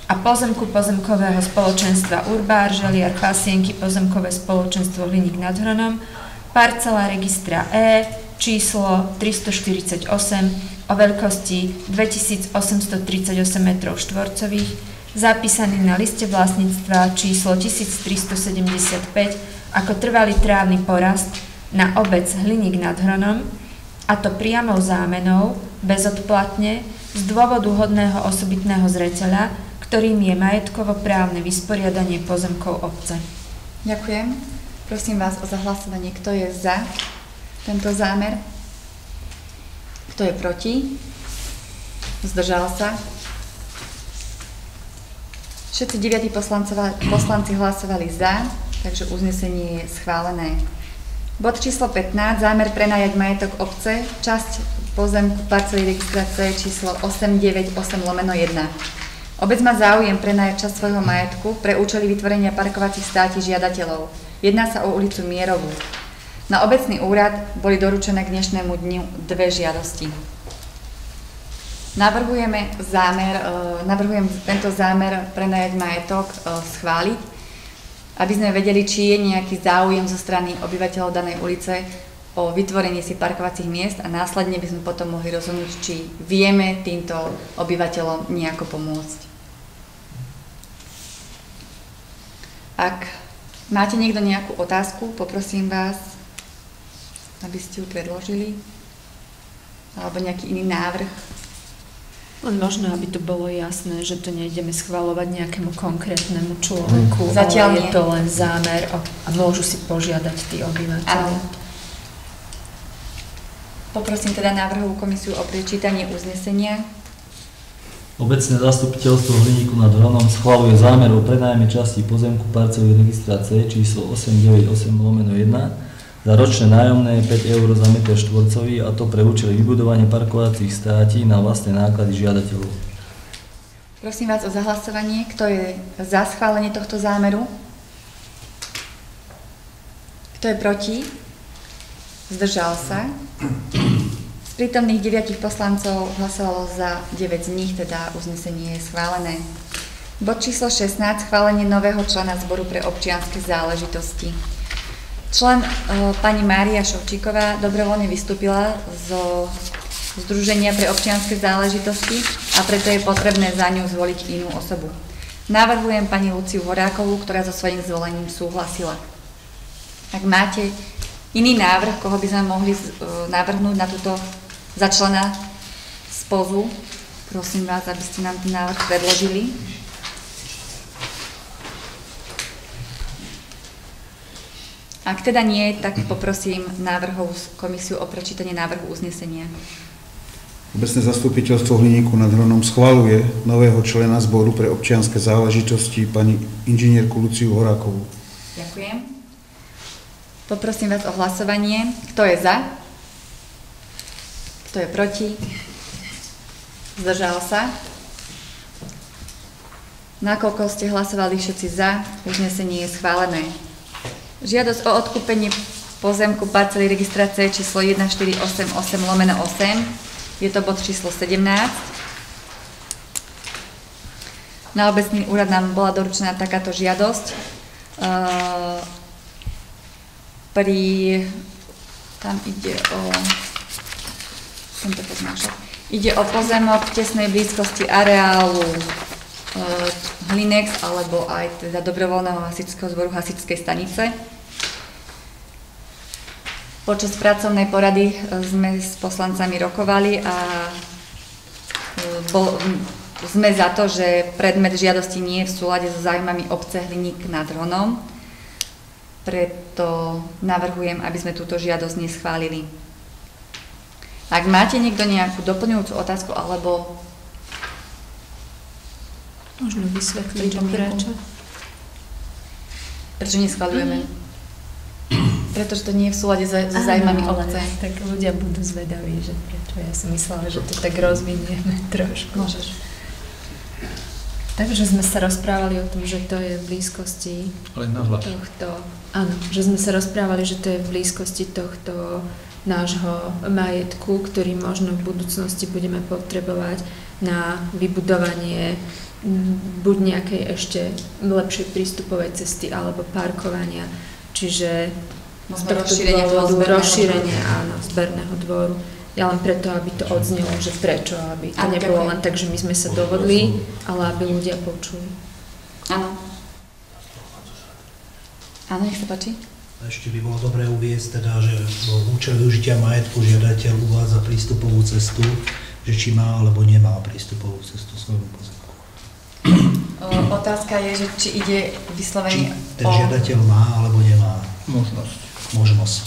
a pozemku pozemkového spoločenstva Urbár, Želiar, Pasienky, pozemkové spoločenstvo Hliník nad Hronom, parcela registra E, číslo 348 o veľkosti 2838 m štvorcových, zapísaný na liste vlastníctva číslo 1375 ako trvalý trávny porast na obec Hliník nad Hronom, a to priamou zámenou, bezodplatne, z dôvodu hodného osobitného zreteľa, ktorým je majetkovo-právne vysporiadanie pozemkov obce. Ďakujem. Prosím vás o zahlasovanie, kto je za tento zámer, kto je proti, zdržal sa. Všetci deviatí poslanci hlasovali za, takže uznesenie je schválené. Bod číslo 15, zámer prenajať majetok obce, časť pozemku parcely registrácie číslo 898 lomeno 1. Obec má záujem prenajať časť svojho majetku pre účely vytvorenia parkovacích státi žiadateľov. Jedná sa o ulicu Mierovú. Na obecný úrad boli doručené k dnešnému dňu dve žiadosti. Navrhujeme zámer, e, navrhujem tento zámer prenajať majetok e, schváliť, aby sme vedeli, či je nejaký záujem zo strany obyvateľov danej ulice o vytvorenie si parkovacích miest a následne by sme potom mohli rozhodnúť, či vieme týmto obyvateľom nejako pomôcť. Ak máte niekto nejakú otázku, poprosím vás, aby ste ju predložili, alebo nejaký iný návrh. Len možno, aby to bolo jasné, že to nejdeme schvalovať nejakému konkrétnemu človeku, Zatiaľ ale nie. je to len zámer a môžu si požiadať tí obyvateľe. Áno. Poprosím teda návrhovú komisiu o prečítanie uznesenia. Obecné zastupiteľstvo Hliníku nad Hronom schvaluje zámer o prenájme časti pozemku parcely registra C číslo 898 lomeno 1 za ročné nájomné 5 eur za meter štvorcový a to pre účely vybudovania parkovacích státí na vlastné náklady žiadateľov. Prosím vás o zahlasovanie. Kto je za schválenie tohto zámeru? Kto je proti? Zdržal sa. Z prítomných 9 poslancov hlasovalo za 9 z nich, teda uznesenie je schválené. Bod číslo 16. Schválenie nového člena zboru pre občianske záležitosti. Člen e, pani Mária Šovčíková dobrovoľne vystúpila zo Združenia pre občianske záležitosti a preto je potrebné za ňu zvoliť inú osobu. Navrhujem pani Luciu Horákovú, ktorá so svojím zvolením súhlasila. Ak máte iný návrh, koho by sme mohli e, navrhnúť na túto začlena spozu, prosím vás, aby ste nám ten návrh predložili. Ak teda nie, tak poprosím návrhovú komisiu o prečítanie návrhu uznesenia. Obecné zastupiteľstvo Hliníku nad Hronom schvaluje nového člena zboru pre občianske záležitosti pani inžinierku Luciu Horákovú. Ďakujem. Poprosím vás o hlasovanie. Kto je za? Kto je proti? Zdržal sa? Nakoľko ste hlasovali všetci za, uznesenie je schválené. Žiadosť o odkúpenie pozemku parcely registrácie číslo 1488 lomeno 8. Je to bod číslo 17. Na obecný úrad nám bola doručená takáto žiadosť. Uh, pri... Tam ide o... Tento poznášok. Ide o pozemok v tesnej blízkosti areálu Hlinex alebo aj teda dobrovoľného hasičského zboru hasičskej stanice. Počas pracovnej porady e, sme s poslancami rokovali a e, bol, sme za to, že predmet žiadosti nie je v súlade so zájmami obce Hliník nad Hronom. Preto navrhujem, aby sme túto žiadosť neschválili. Ak máte niekto nejakú doplňujúcu otázku alebo Možno vysvetliť, že prečo? Prečo neschvaľujeme? Pretože to nie je v súlade so, zájmami obce. Tak ľudia budú zvedaví, že prečo. Ja som myslela, že to tak rozvinieme (laughs) trošku. Môžeš. Takže sme sa rozprávali o tom, že to je v blízkosti nahlas. tohto... Áno, že sme sa rozprávali, že to je v blízkosti tohto nášho majetku, ktorý možno v budúcnosti budeme potrebovať na vybudovanie buď nejakej ešte lepšej prístupovej cesty alebo parkovania. Čiže z Možno tohto rozšírenie toho dôvodu zberného rozšírenie dvoru. áno, zberného dvoru. Ja len preto, aby to odznelo, že prečo, aby to Áno, nebolo ďakujem. len tak, že my sme sa dohodli, ale aby ľudia počuli. Áno. Áno, nech sa páči. Ešte by bolo dobré uviezť teda, že účel využitia majetku žiadateľ uvádza prístupovú cestu, že či má alebo nemá prístupovú cestu svojmu pozemku. Otázka je, že či ide Či vyslovene ten o... žiadateľ má alebo nemá Možnosť. možnosť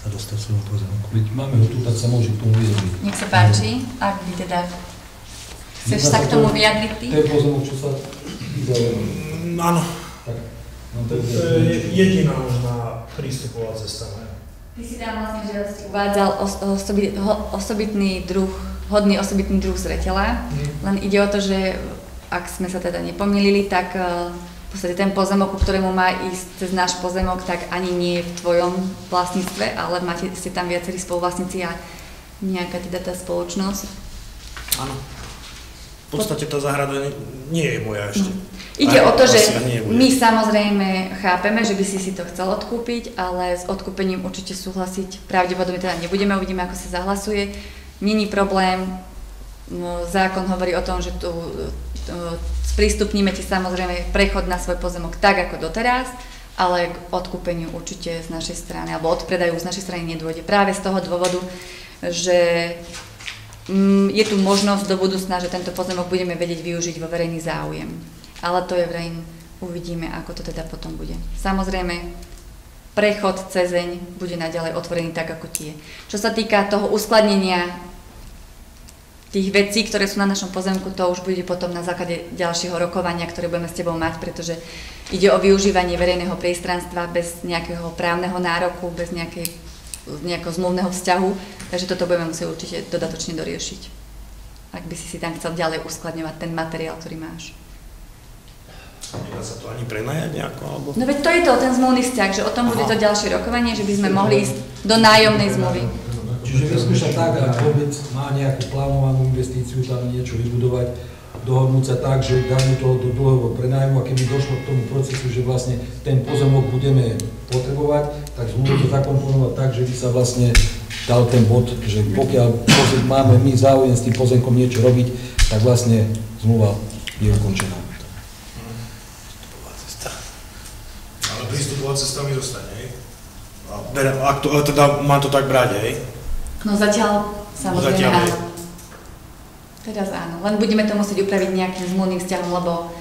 sa dostať svojmu pozemku. Veď máme ho tu, tak sa môže k tomu vyjadriť. Nech sa páči, ak by teda... Chceš sa k tomu vyjadriť ty? Ten pozemok, čo sa. Mm, Áno, no to to je jediná možná prístupová cesta. Ne? Ty si tam vlastne žiadosti uvádzal osobitný druh, hodný osobitný druh zreteľa, len ide o to, že ak sme sa teda nepomýlili, tak eh, v podstate ten pozemok, ku ktorému má ísť cez náš pozemok, tak ani nie je v tvojom vlastníctve, ale máte, ste tam viacerí spoluvlastníci a nejaká teda tá spoločnosť. Áno. V podstate tá záhrada nie- nie je moja ešte. Ide Aj o to, že my samozrejme chápeme, že by si si to chcel odkúpiť, ale s odkúpením určite súhlasiť pravdepodobne teda nebudeme, uvidíme, ako sa zahlasuje. Není problém, no, zákon hovorí o tom, že tu sprístupníme ti samozrejme prechod na svoj pozemok tak, ako doteraz, ale k odkúpeniu určite z našej strany, alebo od predaju z našej strany nedôjde. Práve z toho dôvodu, že mm, je tu možnosť do budúcna, že tento pozemok budeme vedieť využiť vo verejný záujem. Ale to je vrejme, uvidíme, ako to teda potom bude. Samozrejme, prechod cezeň bude naďalej otvorený tak, ako tie. Čo sa týka toho uskladnenia tých vecí, ktoré sú na našom pozemku, to už bude potom na základe ďalšieho rokovania, ktoré budeme s tebou mať, pretože ide o využívanie verejného priestranstva bez nejakého právneho nároku, bez nejakej, nejakého zmluvného vzťahu, takže toto budeme musieť určite dodatočne doriešiť. Ak by si si tam chcel ďalej uskladňovať ten materiál, ktorý máš. Nedá sa to ani prenajať nejako, alebo... No veď to je to, ten zmluvný vzťah, že o tom bude to ďalšie rokovanie, že by sme mohli ísť do nájomnej zmluvy. Čiže vyskúšať tak, ak vôbec má nejakú plánovanú investíciu, tam niečo vybudovať, dohodnúť sa tak, že dáme toho do dlhého prenájmu a keby došlo k tomu procesu, že vlastne ten pozemok budeme potrebovať, tak zmluvu to zakomponovať tak, že by sa vlastne dal ten bod, že pokiaľ pozem, máme my záujem s tým pozemkom niečo robiť, tak vlastne zmluva je ukončená. Ale prístupová cesta mi zostane, hej? A berem, ak to, teda mám to tak brať, hej? No zatiaľ samozrejme Zatiaľ áno. Teraz áno, len budeme to musieť upraviť nejakým zmluvným vzťahom, lebo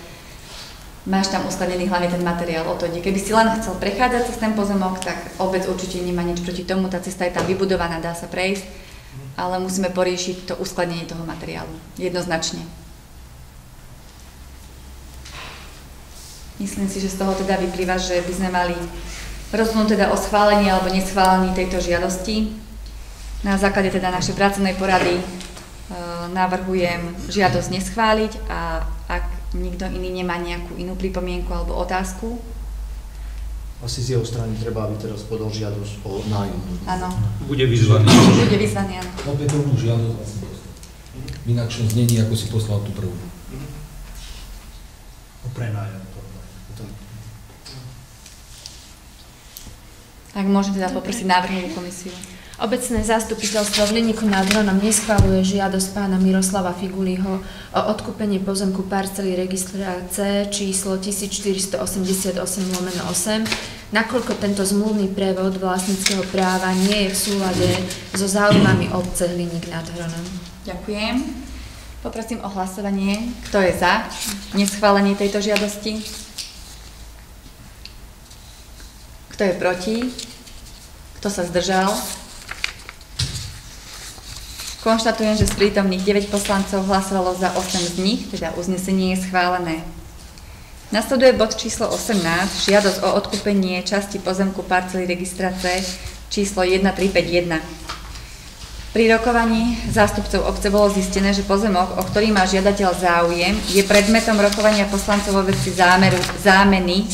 máš tam uskladený hlavne ten materiál o to. Keby si len chcel prechádzať cez ten pozemok, tak obec určite nemá nič proti tomu, tá cesta je tam vybudovaná, dá sa prejsť, ale musíme poriešiť to uskladnenie toho materiálu, jednoznačne. Myslím si, že z toho teda vyplýva, že by sme mali rozhodnúť teda o schválení alebo neschválení tejto žiadosti. Na základe teda našej pracovnej porady e, navrhujem žiadosť neschváliť a ak nikto iný nemá nejakú inú pripomienku alebo otázku, Asi z jeho strany treba, aby teraz podal žiadosť o nájom. áno, Bude vyzvaný. bude vyzvaný, áno. Opätovnú žiadosť vlastne. V inakšom znení, ako si poslal tú prvú. O prenájom to. Ak môžem teda poprosiť návrhovú komisiu. Obecné zastupiteľstvo v Liniku nad Hronom neschváluje žiadosť pána Miroslava Figuliho o odkúpenie pozemku parcely registra C číslo 1488 lomeno 8, nakoľko tento zmluvný prevod vlastníckého práva nie je v súlade so záujmami obce Hliník nad Hronom. Ďakujem. Poprosím o hlasovanie. Kto je za neschválenie tejto žiadosti? Kto je proti? Kto sa zdržal? Konštatujem, že z prítomných 9 poslancov hlasovalo za 8 z nich, teda uznesenie je schválené. Nasleduje bod číslo 18, žiadosť o odkúpenie časti pozemku parcely registrace číslo 1351. Pri rokovaní zástupcov obce bolo zistené, že pozemok, o ktorý má žiadateľ záujem, je predmetom rokovania poslancov vo veci zámeru, zámeny e,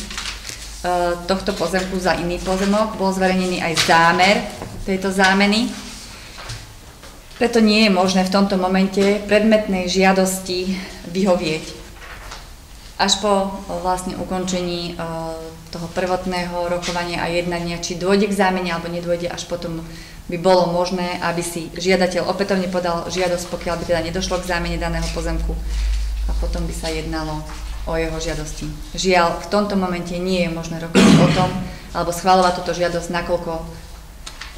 tohto pozemku za iný pozemok. Bol zverejnený aj zámer tejto zámeny. Preto nie je možné v tomto momente predmetnej žiadosti vyhovieť. Až po vlastne ukončení toho prvotného rokovania a jednania, či dôjde k zámene alebo nedôjde, až potom by bolo možné, aby si žiadateľ opätovne podal žiadosť, pokiaľ by teda nedošlo k zámene daného pozemku a potom by sa jednalo o jeho žiadosti. Žiaľ, v tomto momente nie je možné rokovať o tom, alebo schváľovať túto žiadosť, nakoľko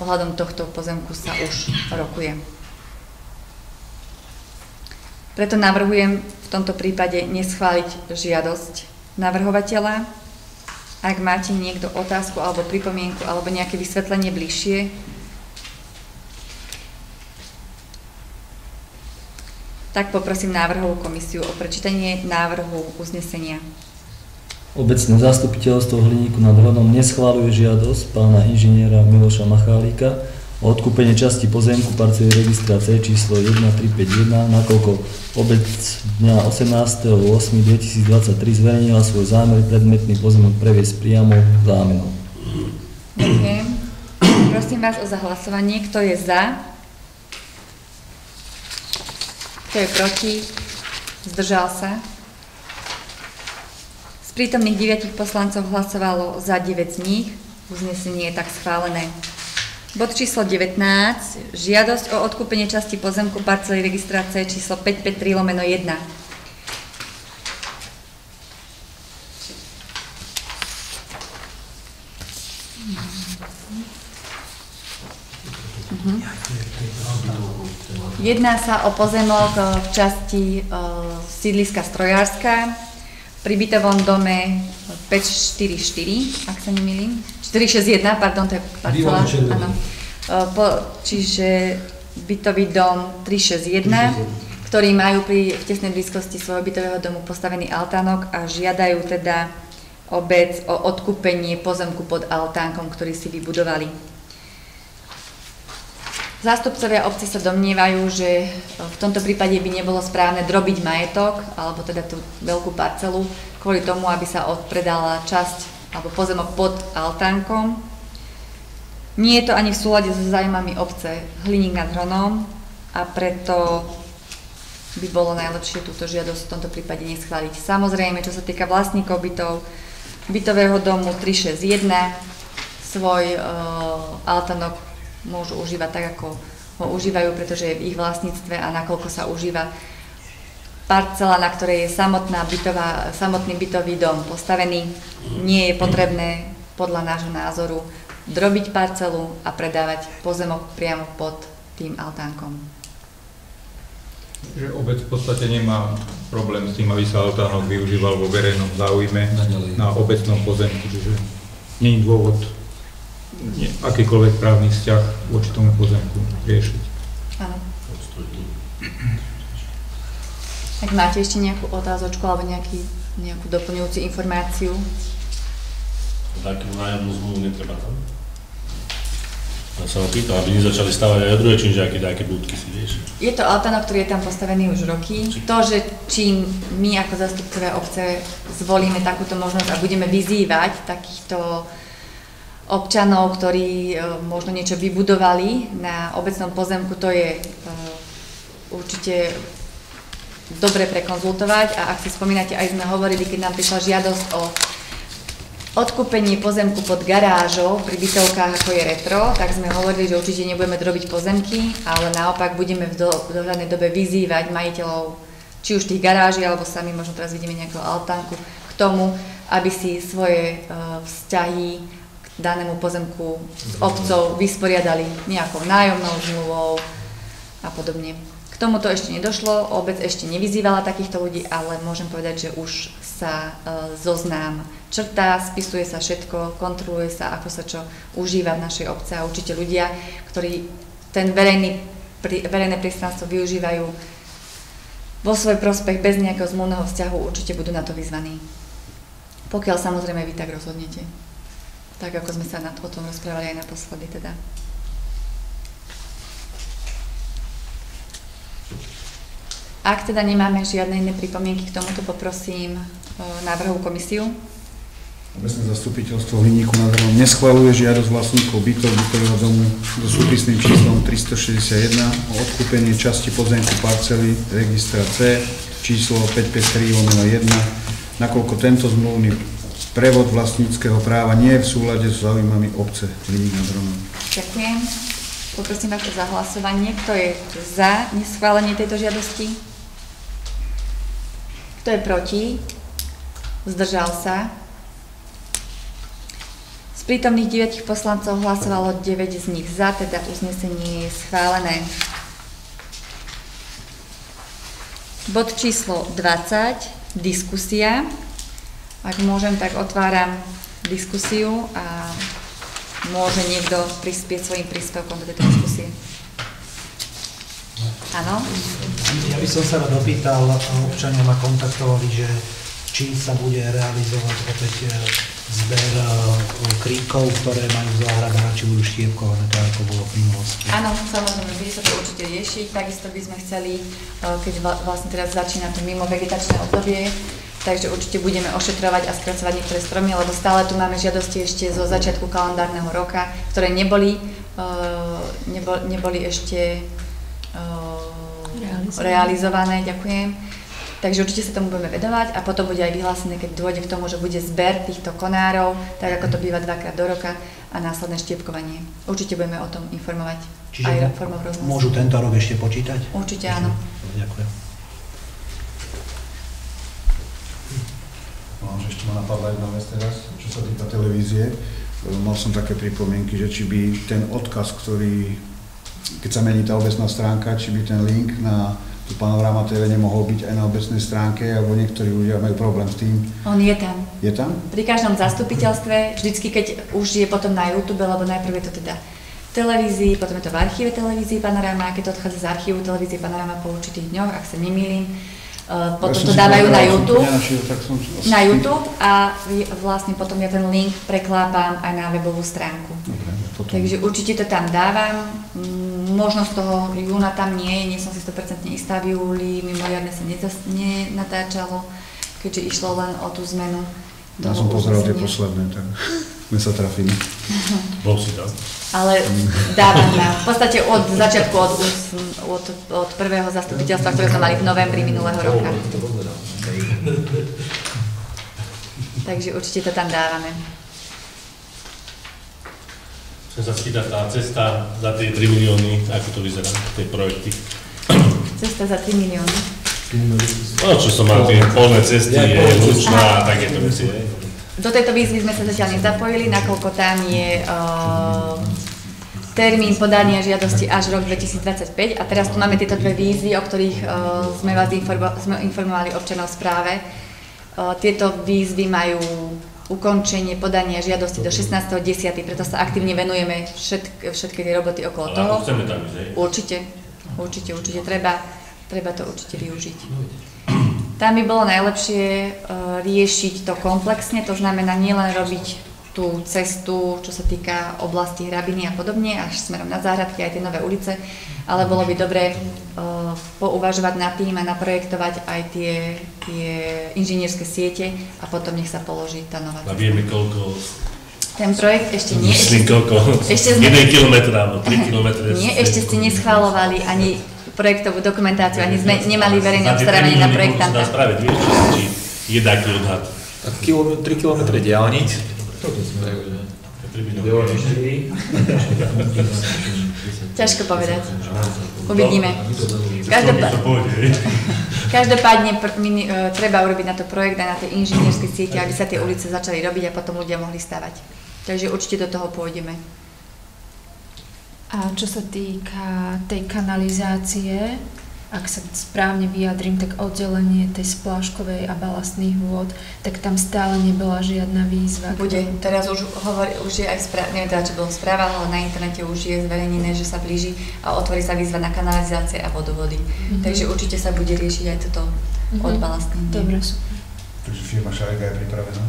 ohľadom tohto pozemku sa už rokuje. Preto navrhujem v tomto prípade neschváliť žiadosť navrhovateľa. Ak máte niekto otázku alebo pripomienku alebo nejaké vysvetlenie bližšie, tak poprosím návrhovú komisiu o prečítanie návrhu uznesenia. Obecné zastupiteľstvo Hliníku nad Hronom neschváluje žiadosť pána inžiniera Miloša Machálika o odkúpenie časti pozemku parcely registra C číslo 1351, nakoľko obec dňa 18.8.2023 zverejnila svoj zámer predmetný pozemok previesť priamo zámenou. Ďakujem. Prosím vás o zahlasovanie. Kto je za? Kto je proti? Zdržal sa? Z prítomných 9 poslancov hlasovalo za 9 z nich. Uznesenie je tak schválené. Bod číslo 19. Žiadosť o odkúpenie časti pozemku parcely registrácie číslo 553 lomeno 1. Jedná sa o pozemok e, v časti e, sídliska Strojárska pri bytovom dome 544, ak sa nemýlim. 461, pardon, to je parcela. Áno. Po, čiže bytový dom 361 ktorí majú pri, v tesnej blízkosti svojho bytového domu postavený altánok a žiadajú teda obec o odkúpenie pozemku pod altánkom, ktorý si vybudovali. Zástupcovia obce sa domnievajú, že v tomto prípade by nebolo správne drobiť majetok, alebo teda tú veľkú parcelu, kvôli tomu, aby sa odpredala časť alebo pozemok pod altánkom. Nie je to ani v súlade so zájmami obce Hliník nad Hronom a preto by bolo najlepšie túto žiadosť v tomto prípade neschváliť. Samozrejme, čo sa týka vlastníkov bytov, bytového domu 361, svoj uh, altánok môžu užívať tak, ako ho užívajú, pretože je v ich vlastníctve a nakoľko sa užíva parcela, na ktorej je samotná bytová, samotný bytový dom postavený, nie je potrebné podľa nášho názoru drobiť parcelu a predávať pozemok priamo pod tým altánkom. Že obec v podstate nemá problém s tým, aby sa altánok využíval vo verejnom záujme na obecnom pozemku, čiže nie je dôvod akýkoľvek právny vzťah voči tomu pozemku riešiť. Áno. Ak máte ešte nejakú otázočku alebo nejaký, nejakú doplňujúcu informáciu? Takú nájomnú zmluvu netreba tam? Ja sa ma pýtal, aby nezačali stavať aj druhé činžiaky, nejaké budky si vieš. Je to altano, ktorý je tam postavený už roky. To, že čím my ako zastupcovia obce zvolíme takúto možnosť a budeme vyzývať takýchto občanov, ktorí e, možno niečo vybudovali na obecnom pozemku, to je e, určite dobre prekonzultovať a ak si spomínate, aj sme hovorili, keď nám prišla žiadosť o odkúpenie pozemku pod garážou pri bytovkách ako je retro, tak sme hovorili, že určite nebudeme drobiť pozemky, ale naopak budeme v, do, v dohľadnej dobe vyzývať majiteľov či už tých garáží, alebo sami možno teraz vidíme nejakú altánku k tomu, aby si svoje uh, vzťahy danému pozemku s obcov vysporiadali nejakou nájomnou zmluvou a podobne. K tomuto ešte nedošlo, obec ešte nevyzývala takýchto ľudí, ale môžem povedať, že už sa e, zoznám črtá, spisuje sa všetko, kontroluje sa, ako sa čo užíva v našej obce a určite ľudia, ktorí ten verejný, verejné priestranstvo využívajú vo svoj prospech bez nejakého zmluvného vzťahu, určite budú na to vyzvaní. Pokiaľ samozrejme vy tak rozhodnete tak ako sme sa o tom rozprávali aj naposledy teda. Ak teda nemáme žiadne iné pripomienky k tomuto, poprosím návrhovú komisiu. Obecné zastupiteľstvo Hliníku nad Hronom neschvaluje žiadosť vlastníkov bytov bytového domu so súpisným číslom 361 o odkúpenie časti pozemku parcely registra C číslo 553 1, nakoľko tento zmluvný prevod vlastníckého práva nie je v súlade s zaujímami obce Hliník nad Hronom. Ďakujem. Poprosím vás o zahlasovanie. Kto je za neschválenie tejto žiadosti? Kto je proti? Zdržal sa? Z prítomných 9 poslancov hlasovalo 9 z nich za, teda uznesenie je schválené. Bod číslo 20, diskusia. Ak môžem, tak otváram diskusiu a môže niekto prispieť svojim príspevkom do tejto diskusie. Áno? Ja by som sa rád opýtal, občania ma kontaktovali, že či sa bude realizovať opäť e, zber e, kríkov, ktoré majú v záhradách, či budú štiepkované, tak ako bolo v minulosti. Áno, samozrejme, bude sa to určite riešiť. Takisto by sme chceli, e, keď vlastne teraz začína to mimo vegetačné obdobie, takže určite budeme ošetrovať a skracovať niektoré stromy, lebo stále tu máme žiadosti ešte zo začiatku kalendárneho roka, ktoré neboli, nebo, neboli ešte realizované. realizované. Ďakujem. Takže určite sa tomu budeme vedovať a potom bude aj vyhlásené, keď dôjde k tomu, že bude zber týchto konárov, tak ako to býva dvakrát do roka a následné štiepkovanie. Určite budeme o tom informovať Čiže aj formou rozhlasu. Môžu tento rok ešte počítať? Určite áno. Ďakujem. No, ešte ma napadla jedna vec teraz, čo sa týka televízie. Mal som také pripomienky, že či by ten odkaz, ktorý, keď sa mení tá obecná stránka, či by ten link na tú Panorama TV nemohol byť aj na obecnej stránke, alebo niektorí ľudia majú problém s tým. On je tam. Je tam? Pri každom zastupiteľstve, vždycky keď už je potom na YouTube, lebo najprv je to teda televízii, potom je to v archíve televízii Panorama, keď to odchádza z archívu televízie Panorama po určitých dňoch, ak sa nemýlim. Uh, potom Ja to dávajú na YouTube. asi- Na YouTube a vlastne potom ja ten link preklápam aj na webovú stránku. Dobre, potom. Takže určite to tam dávam. Možno z toho júna tam nie je, nie som si 100% istá v júli, mimoriadne sa nenatáčalo, keďže išlo len o tú zmenu. Ja som pozeral tie posledné, tak (laughs) sme sa trafili. (laughs) Bol si tam. Ale dávam na, v podstate od začiatku, od, od, od prvého zastupiteľstva, ktoré sme mali v novembri minulého roka. Takže určite to tam dávame. Chcem sa spýtať, tá cesta za tie 3 milióny, ako to vyzerá, tie projekty. (clears throat) Cesta za 3 milióny. No, čo som mal, tie polné cesty, je ručná a takéto veci. Do tejto výzvy sme sa zatiaľ nezapojili, nakoľko tam je uh, termín podania žiadosti až rok 2025 a teraz tu máme tieto dve výzvy, o ktorých uh, sme vás informo- sme informovali občanov v správe. Uh, tieto výzvy majú ukončenie podania žiadosti do 16.10., preto sa aktívne venujeme všetk- všetky tie roboty okolo Ale toho. chceme tam ísť? Určite, určite, určite treba, treba to určite využiť. Tam by bolo najlepšie e, riešiť to komplexne, to znamená nielen robiť tú cestu, čo sa týka oblasti Hrabiny a podobne, až smerom na záhradky, aj tie nové ulice, ale bolo by dobre e, pouvažovať nad tým a naprojektovať aj tie, tie inžinierské siete a potom nech sa položí tá nová A cesta. vieme koľko, Ten projekt ešte nie, myslím koľko, ešte sme- 1 kilometr alebo 3 kilometre. nie, ešte ste neschválovali ani projektovú dokumentáciu, ani sme nemali verejné Za tie obstarávanie 3 na milióny koľko sa dá projektanta. spraviť, vieš, či je taký odhad. Tak 3 km diálnic. Ťažko povedať. Uvidíme. Každopádne, pr- mini, e, treba urobiť na to projekt a na tie inžinierské siete, aby sa tie ulice začali robiť a potom ľudia mohli stavať. Takže určite do toho pôjdeme. A čo sa týka tej kanalizácie, ak sa správne vyjadrím, tak oddelenie tej spláškovej a balastných vôd, tak tam stále nebola žiadna výzva. Bude, teraz už, hovorí, už je aj správa, neviem teda, čo bolo správa, ale na internete už je zverejnené, že sa blíži a otvorí sa výzva na kanalizácie a vodovody. Mhm. Takže určite sa bude riešiť aj toto Mhm. od balastných. Dobre, super. Takže firma Šareka je pripravená.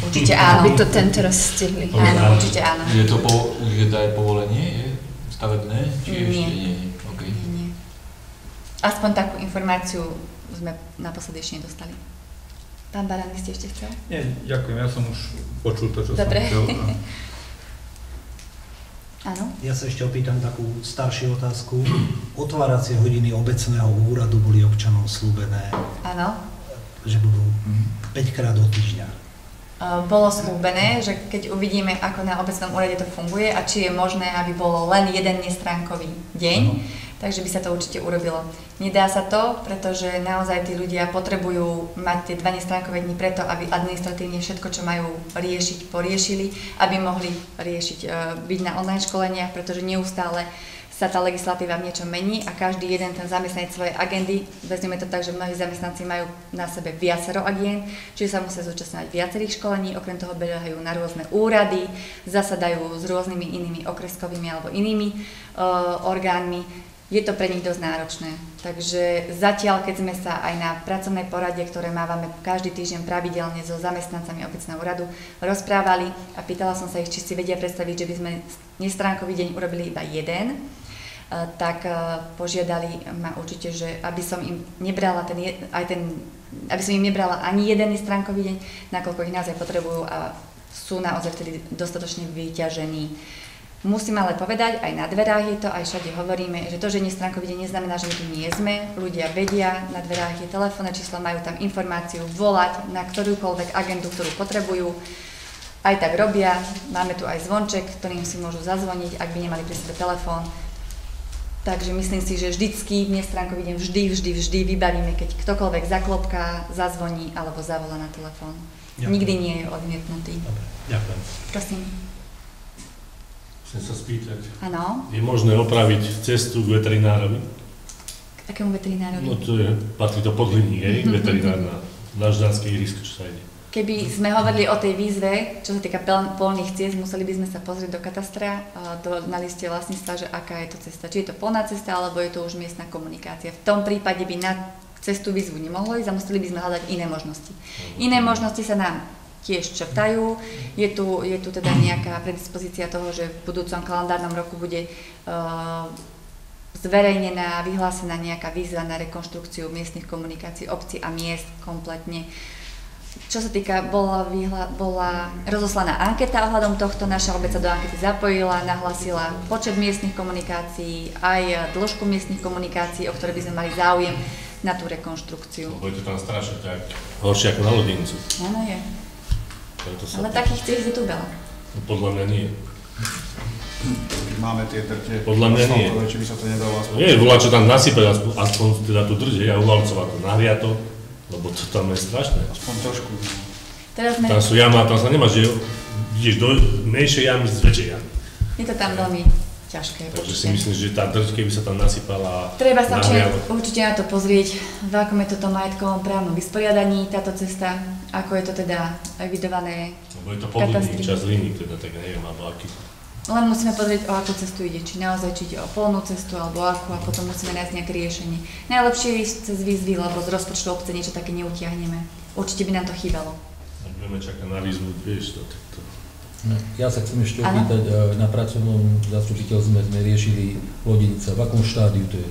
Určite (laughs) áno. Aby to tento raz stihli. Áno, určite áno. Je to po, už je to aj povolenie, je stavebné? Či ešte. Nie, nie. Aspoň takú informáciu sme naposledy ešte nedostali. Pán Baran, vy ste ešte chcel? Nie, ďakujem, ja som už počul to, čo Dobre. som chcel. a- (laughs) Áno. Ja sa ešte opýtam takú staršiu otázku. Otváracie hodiny obecného úradu boli občanom slúbené, Áno. že budú 5 krát do týždňa. Bolo slúbené, že keď uvidíme, ako na obecnom úrade to funguje a či je možné, aby bolo len jeden nestránkový deň, takže by sa to určite urobilo. Nedá sa to, pretože naozaj tí ľudia potrebujú mať tie dva nestránkové dni preto, aby administratívne všetko, čo majú riešiť, poriešili, aby mohli riešiť, uh, byť na online školeniach, pretože neustále sa tá legislatíva v niečom mení a každý jeden ten zamestnanec svojej agendy, vezmeme to tak, že mnohí zamestnanci majú na sebe viacero agent, čiže sa musia zúčastňovať viacerých školení, okrem toho behajú na rôzne úrady, zasadajú s rôznymi inými okreskovými alebo inými uh, orgánmi. Je to pre nich dosť náročné. Takže zatiaľ, keď sme sa aj na pracovnej porade, ktoré mávame každý týždeň pravidelne so zamestnancami obecného úradu, rozprávali a pýtala som sa ich, či si vedia predstaviť, že by sme nestránkový deň urobili iba jeden, Eh, tak eh, požiadali ma určite, že aby som im nebrala ten, aj ten, aby som im nebrala ani jeden stránkový deň, nakoľko ich naozaj potrebujú a sú naozaj vtedy dostatočne vyťažení. Musím ale povedať, aj na dverách je to, aj všade hovoríme, že to, že nie stránkový deň neznamená, že my tu nie sme. Ľudia vedia, na dverách je telefónne číslo, majú tam informáciu, volať na ktorúkoľvek agendu, ktorú potrebujú. Aj tak robia, máme tu aj zvonček, ktorým si môžu zazvoniť, ak by nemali pri sebe telefón. Takže myslím si, že vždycky v nestránkový deň vždy, vždy, vždy vybavíme, keď ktokoľvek zaklopká, zazvoní alebo zavolá na telefón. Nikdy nie je odmietnutý. Dobre, ďakujem. Prosím. Chcem sa spýtať, Áno, je možné opraviť cestu k veterinárovi? k takému veterinárovi. No to je, patrí to pod liní, hej, (laughs) veterinárna, na Ždanské ihrisko, čo sa ide. Keby sme hovorili o tej výzve, čo sa týka polných ciest, museli by sme sa pozrieť do katastra, do, na liste vlastníctva, že aká je to cesta. Či je to polná cesta, alebo je to už miestna komunikácia. V tom prípade by na cestu výzvu nemohlo ísť a museli by sme hľadať iné možnosti. Iné možnosti sa nám tiež črtajú. Je tu, je tu teda nejaká predispozícia toho, že v budúcom kalendárnom roku bude uh, zverejnená, vyhlásená nejaká výzva na rekonštrukciu miestnych komunikácií obcí a miest kompletne. Čo sa týka, bola, vyhla, bola rozoslaná anketa ohľadom tohto, naša obec sa do ankety zapojila, nahlasila počet miestnych komunikácií, aj dĺžku miestnych komunikácií, o ktoré by sme mali záujem na tú rekonštrukciu. Je to tam strašne tak horšie ako na Lodincu. Áno, je. Preto sa Ale takých ciest je tu veľa. No, podľa mňa nie. Máme tie trte. Podľa mňa nie. Či by sa to nedalo aspoň... Nie, volá, čo tam nasypať, aspoň, aspoň teda tu drže a uvalcovať to, nahriato, lebo to tam je strašné. Aspoň trošku. Teraz sme, Tam sú jama, tam sa nemá, že ideš do menšej jamy z väčšej jamy. je to tam veľmi ťažké. Takže si určite. myslím, že tá drž, keby sa tam nasypala Treba sa nahrialo, určite na to pozrieť, v akom je toto majetkovom právnom vysporiadaní táto cesta, ako je to teda evidované lebo je to katastri. čas líny, teda tak neviem, alebo aký. Len musíme pozrieť, o akú cestu ide, či naozaj či ide o polnú cestu alebo akú a potom musíme nájsť nejaké riešenie. Najlepšie je ísť cez výzvy, lebo z rozpočtu obce niečo také neutiahneme. Určite by nám to chýbalo. Budeme čakať na výzvu, vieš, to, to, to. No, ja sa chcem ešte opýtať, e, na pracovnom zastupiteľstve sme riešili Lodinica. V akom štádiu to je?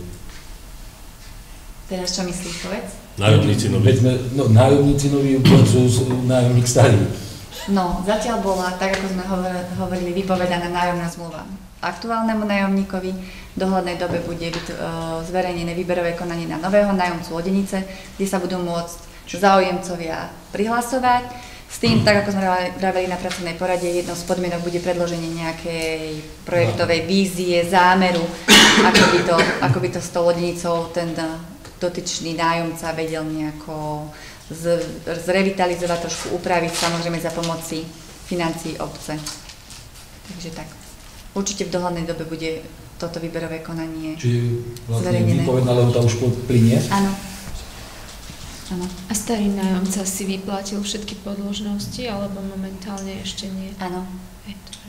Teraz čo myslíš, povedz? Nájomníci noví. Veď sme, no, nájomníci noví versus nájomník starý. No, zatiaľ bola, tak ako sme hovor- hovorili, vypovedaná nájomná zmluva aktuálnemu nájomníkovi. V dohľadnej dobe bude vyt- e, zverejnené výberové konanie na nového nájomcu Lodenice, kde sa budú môcť záujemcovia prihlasovať. S tým, tak ako sme vraveli na pracovnej porade, jednou z podmienok bude predloženie nejakej projektovej vízie, zámeru, ako by to, ako by to s tou lodenicou ten dotyčný nájomca vedel nejako z, zrevitalizovať, trošku upraviť, samozrejme za pomoci financií obce. Takže tak. Určite v dohľadnej dobe bude toto výberové konanie Čiže vlastne zverejnené. výpovedná lehota už plinie? Áno. Áno. A starý nájomca si vyplatil všetky podložnosti, alebo momentálne ešte nie? Áno. Hej, dobre.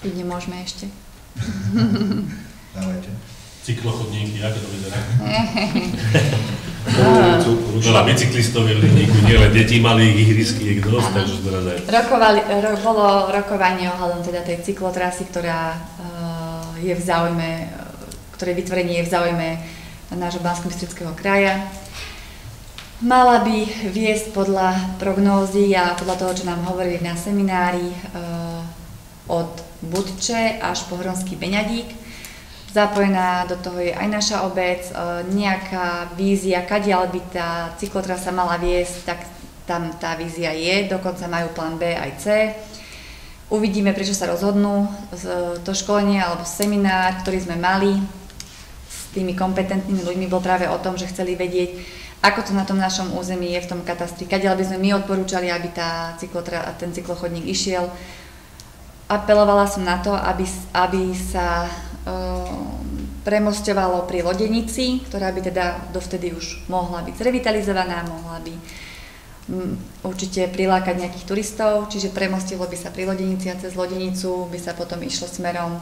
Kľudne môžeme ešte. (laughs) Dávajte. Cyklochodníky, ako to vyzerá? (laughs) Veľa bicyklistov je v Lidníku, nielen detí malých ihriskiek dosť, takže teraz aj Rokovali, ro, bolo rokovanie ohľadom teda tej cyklotrasy, ktorá uh, je v záujme, uh, ktorej vytvorenie je v záujme nášho bansko kraja. Mala by viesť podľa prognózy a podľa toho, čo nám hovorili na seminári, uh, od Budče až po Hronský Beňadík. Zapojená do toho je aj naša obec, e, nejaká vízia, kadiaľ by tá cyklotrasa mala viesť, tak tam tá vízia je, dokonca majú plán B aj C. Uvidíme, prečo sa rozhodnú. To školenie alebo seminár, ktorý sme mali tými kompetentnými ľuďmi, bol práve o tom, že chceli vedieť, ako to na tom našom území je v tom katastri, kadiaľ by sme my odporúčali, aby tá cyklotra, ten cyklochodník išiel. Apelovala som na to, aby, aby sa um, premosťovalo pri lodenici, ktorá by teda dovtedy už mohla byť zrevitalizovaná, mohla by mm, určite prilákať nejakých turistov, čiže premostilo by sa pri lodenici a cez lodenicu by sa potom išlo smerom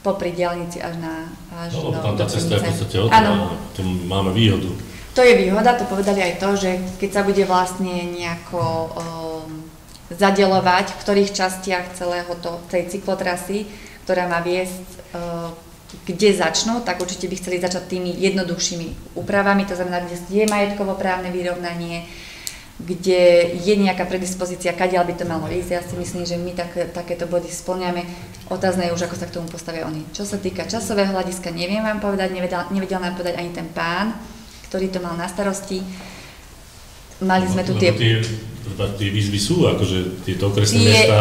popri diálnici až na až No, do, tam tá cesta je v podstate otvorená, tu máme výhodu. to je výhoda, to povedali aj to, že keď sa bude vlastne nejako um, zadelovať, v ktorých častiach celého to, tej cyklotrasy, ktorá má viesť, uh, kde začnú, tak určite by chceli začať tými jednoduchšími úpravami, to znamená, kde je majetkovo-právne vyrovnanie, kde je nejaká predispozícia, kadiaľ by to malo ísť. Ja si myslím, že my tak, takéto body splňame. Otázne je už, ako sa k tomu postavia oni. Čo sa týka časového hľadiska, neviem vám povedať, nevedel, nevedel nám povedať ani ten pán, ktorý to mal na starosti. Mali sme tu Lebo tie... tie, teda tie výzvy sú, akože tieto okresné Tie- mesta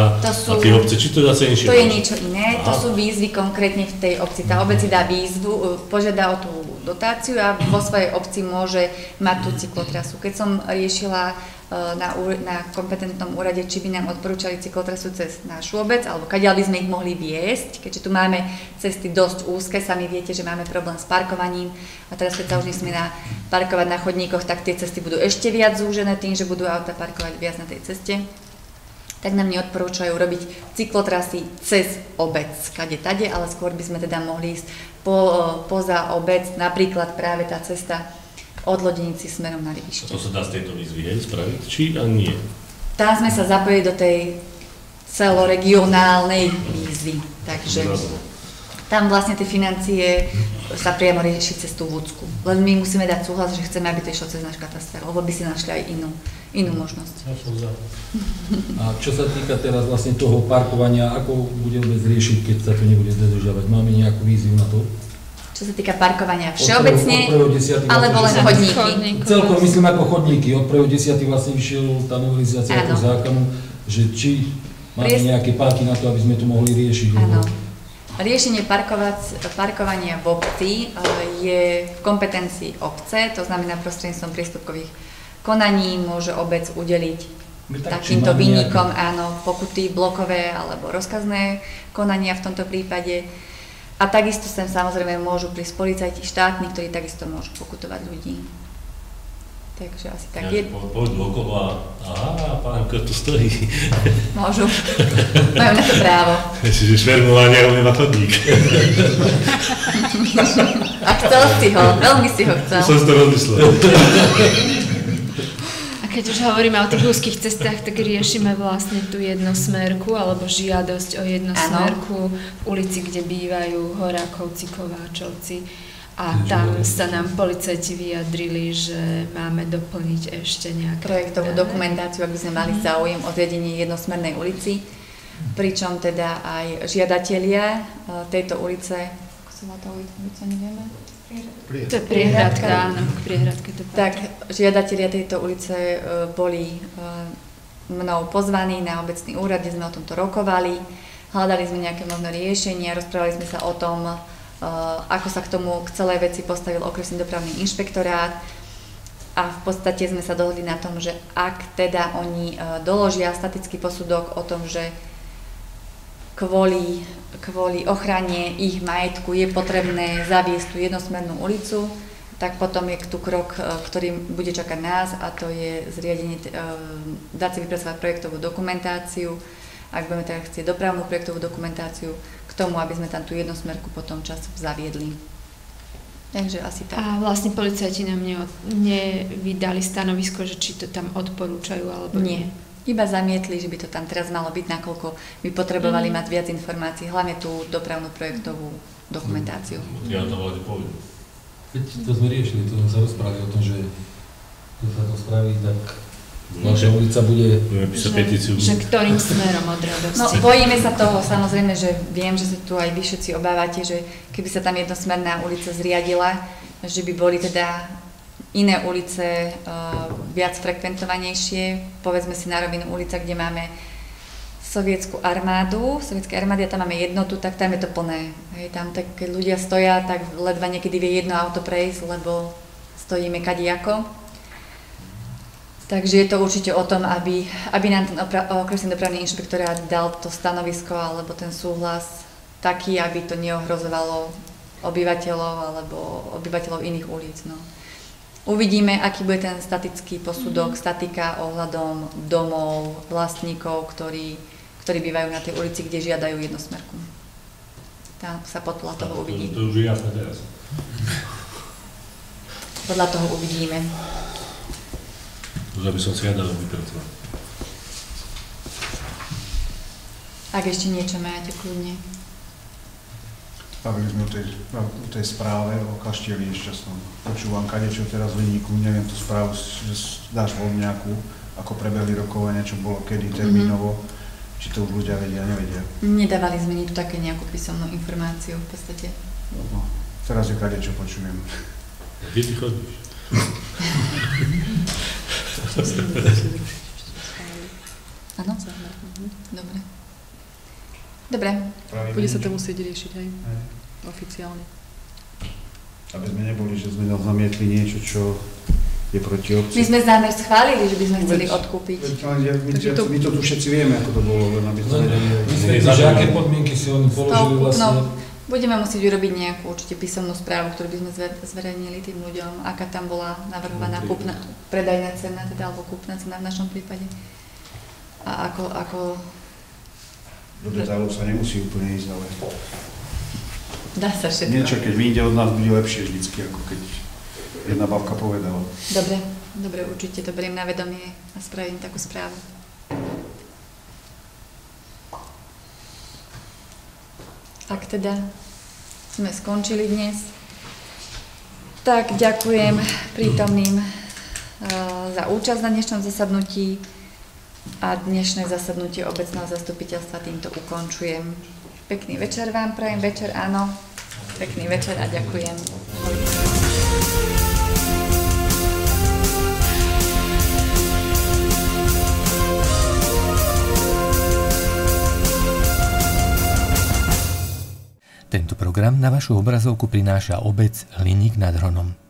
to a tie obce, či to je zase inšie? To je niečo iné, to Aha. sú výzvy konkrétne v tej obci. Tá obec si dá výzvu, e, požiada o tú dotáciu a vo svojej obci môže mať tú cyklotrasu. Keď som riešila na, na kompetentnom úrade, či by nám odporúčali cyklotrasu cez našu obec, alebo kadiaľ by sme ich mohli viesť, keďže tu máme cesty dosť úzke, sami viete, že máme problém s parkovaním. A teraz keď sa už nesmie na, parkovať na chodníkoch, tak tie cesty budú ešte viac zúžené tým, že budú auta parkovať viac na tej ceste. Tak nám neodporúčajú robiť cyklotrasy cez obec, kade tade, ale skôr by sme teda mohli ísť po, poza obec, napríklad práve tá cesta od Lodenici smerom na Rybište. To sa dá z tejto výzvy hej, spraviť, či a nie? Tam sme sa zapojili do tej celoregionálnej výzvy, takže tam vlastne tie financie sa priamo rieši cez tú Vúcku. Len my musíme dať súhlas, že chceme, aby to išlo cez náš kataster, lebo by si našli aj inú, inú možnosť. A čo sa týka teraz vlastne toho parkovania, ako budeme vôbec riešiť, keď sa to nebude dodržiavať? Máme nejakú víziu na to? Čo sa týka parkovania všeobecne, od 1. alebo len chodníky? Celkovo myslím ako chodníky. Od 1.10. vlastne vyšiel tá novelizácia ako zákonu, že či máme nejaké páky na to, aby sme to mohli riešiť. Áno. Riešenie parkovania v obci eh, je v kompetencii obce, to znamená prostredníctvom prístupkových konaní môže obec udeliť tak, takýmto výnikom, áno, pokuty blokové alebo rozkazné konania v tomto prípade. A takisto sem samozrejme môžu prísť policajti štátni, ktorí takisto môžu pokutovať ľudí. Takže asi tak ja, je. Pôjdu okolo a aha, pánko tu stojí. (laughs) Môžu. Majú na to právo. Čiže švermovanie robí na chodník. (laughs) a chcel si ho, veľmi si ho chcel. Som si to rozmyslel. (laughs) Keď už hovoríme o tých úzkých cestách, tak riešime vlastne tú jednosmerku alebo žiadosť o jednosmerku v ulici, kde bývajú Horákovci, Kováčovci. A tam sa nám policajti vyjadrili, že máme doplniť ešte nejaké... Projektovú dokumentáciu, ak by sme mali záujem o zriadenie jednosmernej ulici, pričom teda aj žiadatelia e, tejto ulice, ako sa nevieme? To je priehradka, áno, priehradke to Tak, žiadatelia tejto ulice e, boli e, mnou pozvaní na obecný úrad, kde sme o tomto rokovali, hľadali sme nejaké možné riešenia, rozprávali sme sa o tom, Eh, ako sa k tomu k celej veci postavil okresný dopravný inšpektorát. A v podstate sme sa dohodli na tom, že ak teda oni doložia statický posudok o tom, že kvôli, kvôli ochrane ich majetku je potrebné zaviesť tú jednosmernú ulicu, tak potom je tu krok, eh, ktorý bude čakať nás a to je zriadenie, dať si vypracovať projektovú dokumentáciu, ak budeme teda chcieť dopravnú projektovú dokumentáciu, tomu, aby sme tam tú jednosmerku potom čas zaviedli. Takže asi tak. A vlastne policajti nám ne, nevydali stanovisko, že či to tam odporúčajú alebo nie. nie. Iba zamietli, že by to tam teraz malo byť, nakoľko by potrebovali mm. mať viac informácií, hlavne tú dopravnú projektovú dokumentáciu. Ja to vláde poviem. Veď to sme riešili, to sme sa rozprávali o tom, že keď sa to spraví, tak Vaša ulica bude... petíciu. Že ktorým smerom od radosti? No, bojíme sa toho, samozrejme, že viem, že sa tu aj vy všetci obávate, že keby sa tam jednosmerná ulica zriadila, že by boli teda iné ulice uh, viac frekventovanejšie. Povedzme si na rovinu ulica, kde máme sovietskú armádu, sovietské armády a tam máme jednotu, tak tam je to plné. Hej, tam tak, keď ľudia stoja, tak ledva niekedy vie jedno auto prejsť, lebo stojíme kadijako. Takže je to určite o tom, aby, aby nám ten okresný dopravný inšpektorát dal to stanovisko alebo ten súhlas taký, aby to neohrozovalo obyvateľov alebo obyvateľov iných ulic. No. Uvidíme, aký bude ten statický posudok, mm-hmm. statika ohľadom domov, vlastníkov, ktorí, ktorí bývajú na tej ulici, kde žiadajú jednosmerku. Tam sa podľa toho uvidí. To, to už je jasné teraz. Podľa toho uvidíme. Už aby som si ja dal vypracovať. Ak ešte niečo máte, kľudne. Bavili sme o tej, o tej správe o kaštieli ešte som počúvam kadečo teraz v Líniku, neviem tú správu, že dáš von nejakú, ako prebehli rokovania, čo bolo kedy termínovo, mm-hmm. či to už ľudia vedia, nevedia. Nedávali sme nič také nejakú písomnú informáciu v podstate. No, teraz je kadečo počujem. Kde ty chodíš? (laughs) Áno? Dobre. Dobre. Bude sa to musieť riešiť aj oficiálne. Aby sme neboli, že sme zamietli niečo, čo je proti obci. My sme zámer schválili, že by sme chceli Veď- odkúpiť. veď ja- My, to- my to tu všetci vieme, ako to bolo, len aby sme vedeli. Vysvetlíš, že aké podmienky si oni položili No, vlastne. budeme musieť urobiť nejakú určite písomnú správu, ktorú by sme zver- zverejnili tým ľuďom, aká tam bola navrhovaná kúpna, predajná cena, teda, alebo kúpna cena v našom prípade. A ako, ako Do detailov sa nemusí úplne ísť, ale dá sa všetko. niečo, keď vyjde od nás, bude lepšie vždycky, ako keď jedna babka povedala. Dobre, dobre, určite to beriem na vedomie a spravím takú správu. Ak teda sme skončili dnes, tak ďakujem prítomným eh, za účasť na dnešnom zasadnutí a dnešné zasadnutie obecného zastupiteľstva týmto ukončujem. Pekný večer vám prajem, večer áno, pekný večer a ďakujem. Tento program na vašu obrazovku prináša obec Hliník nad Hronom.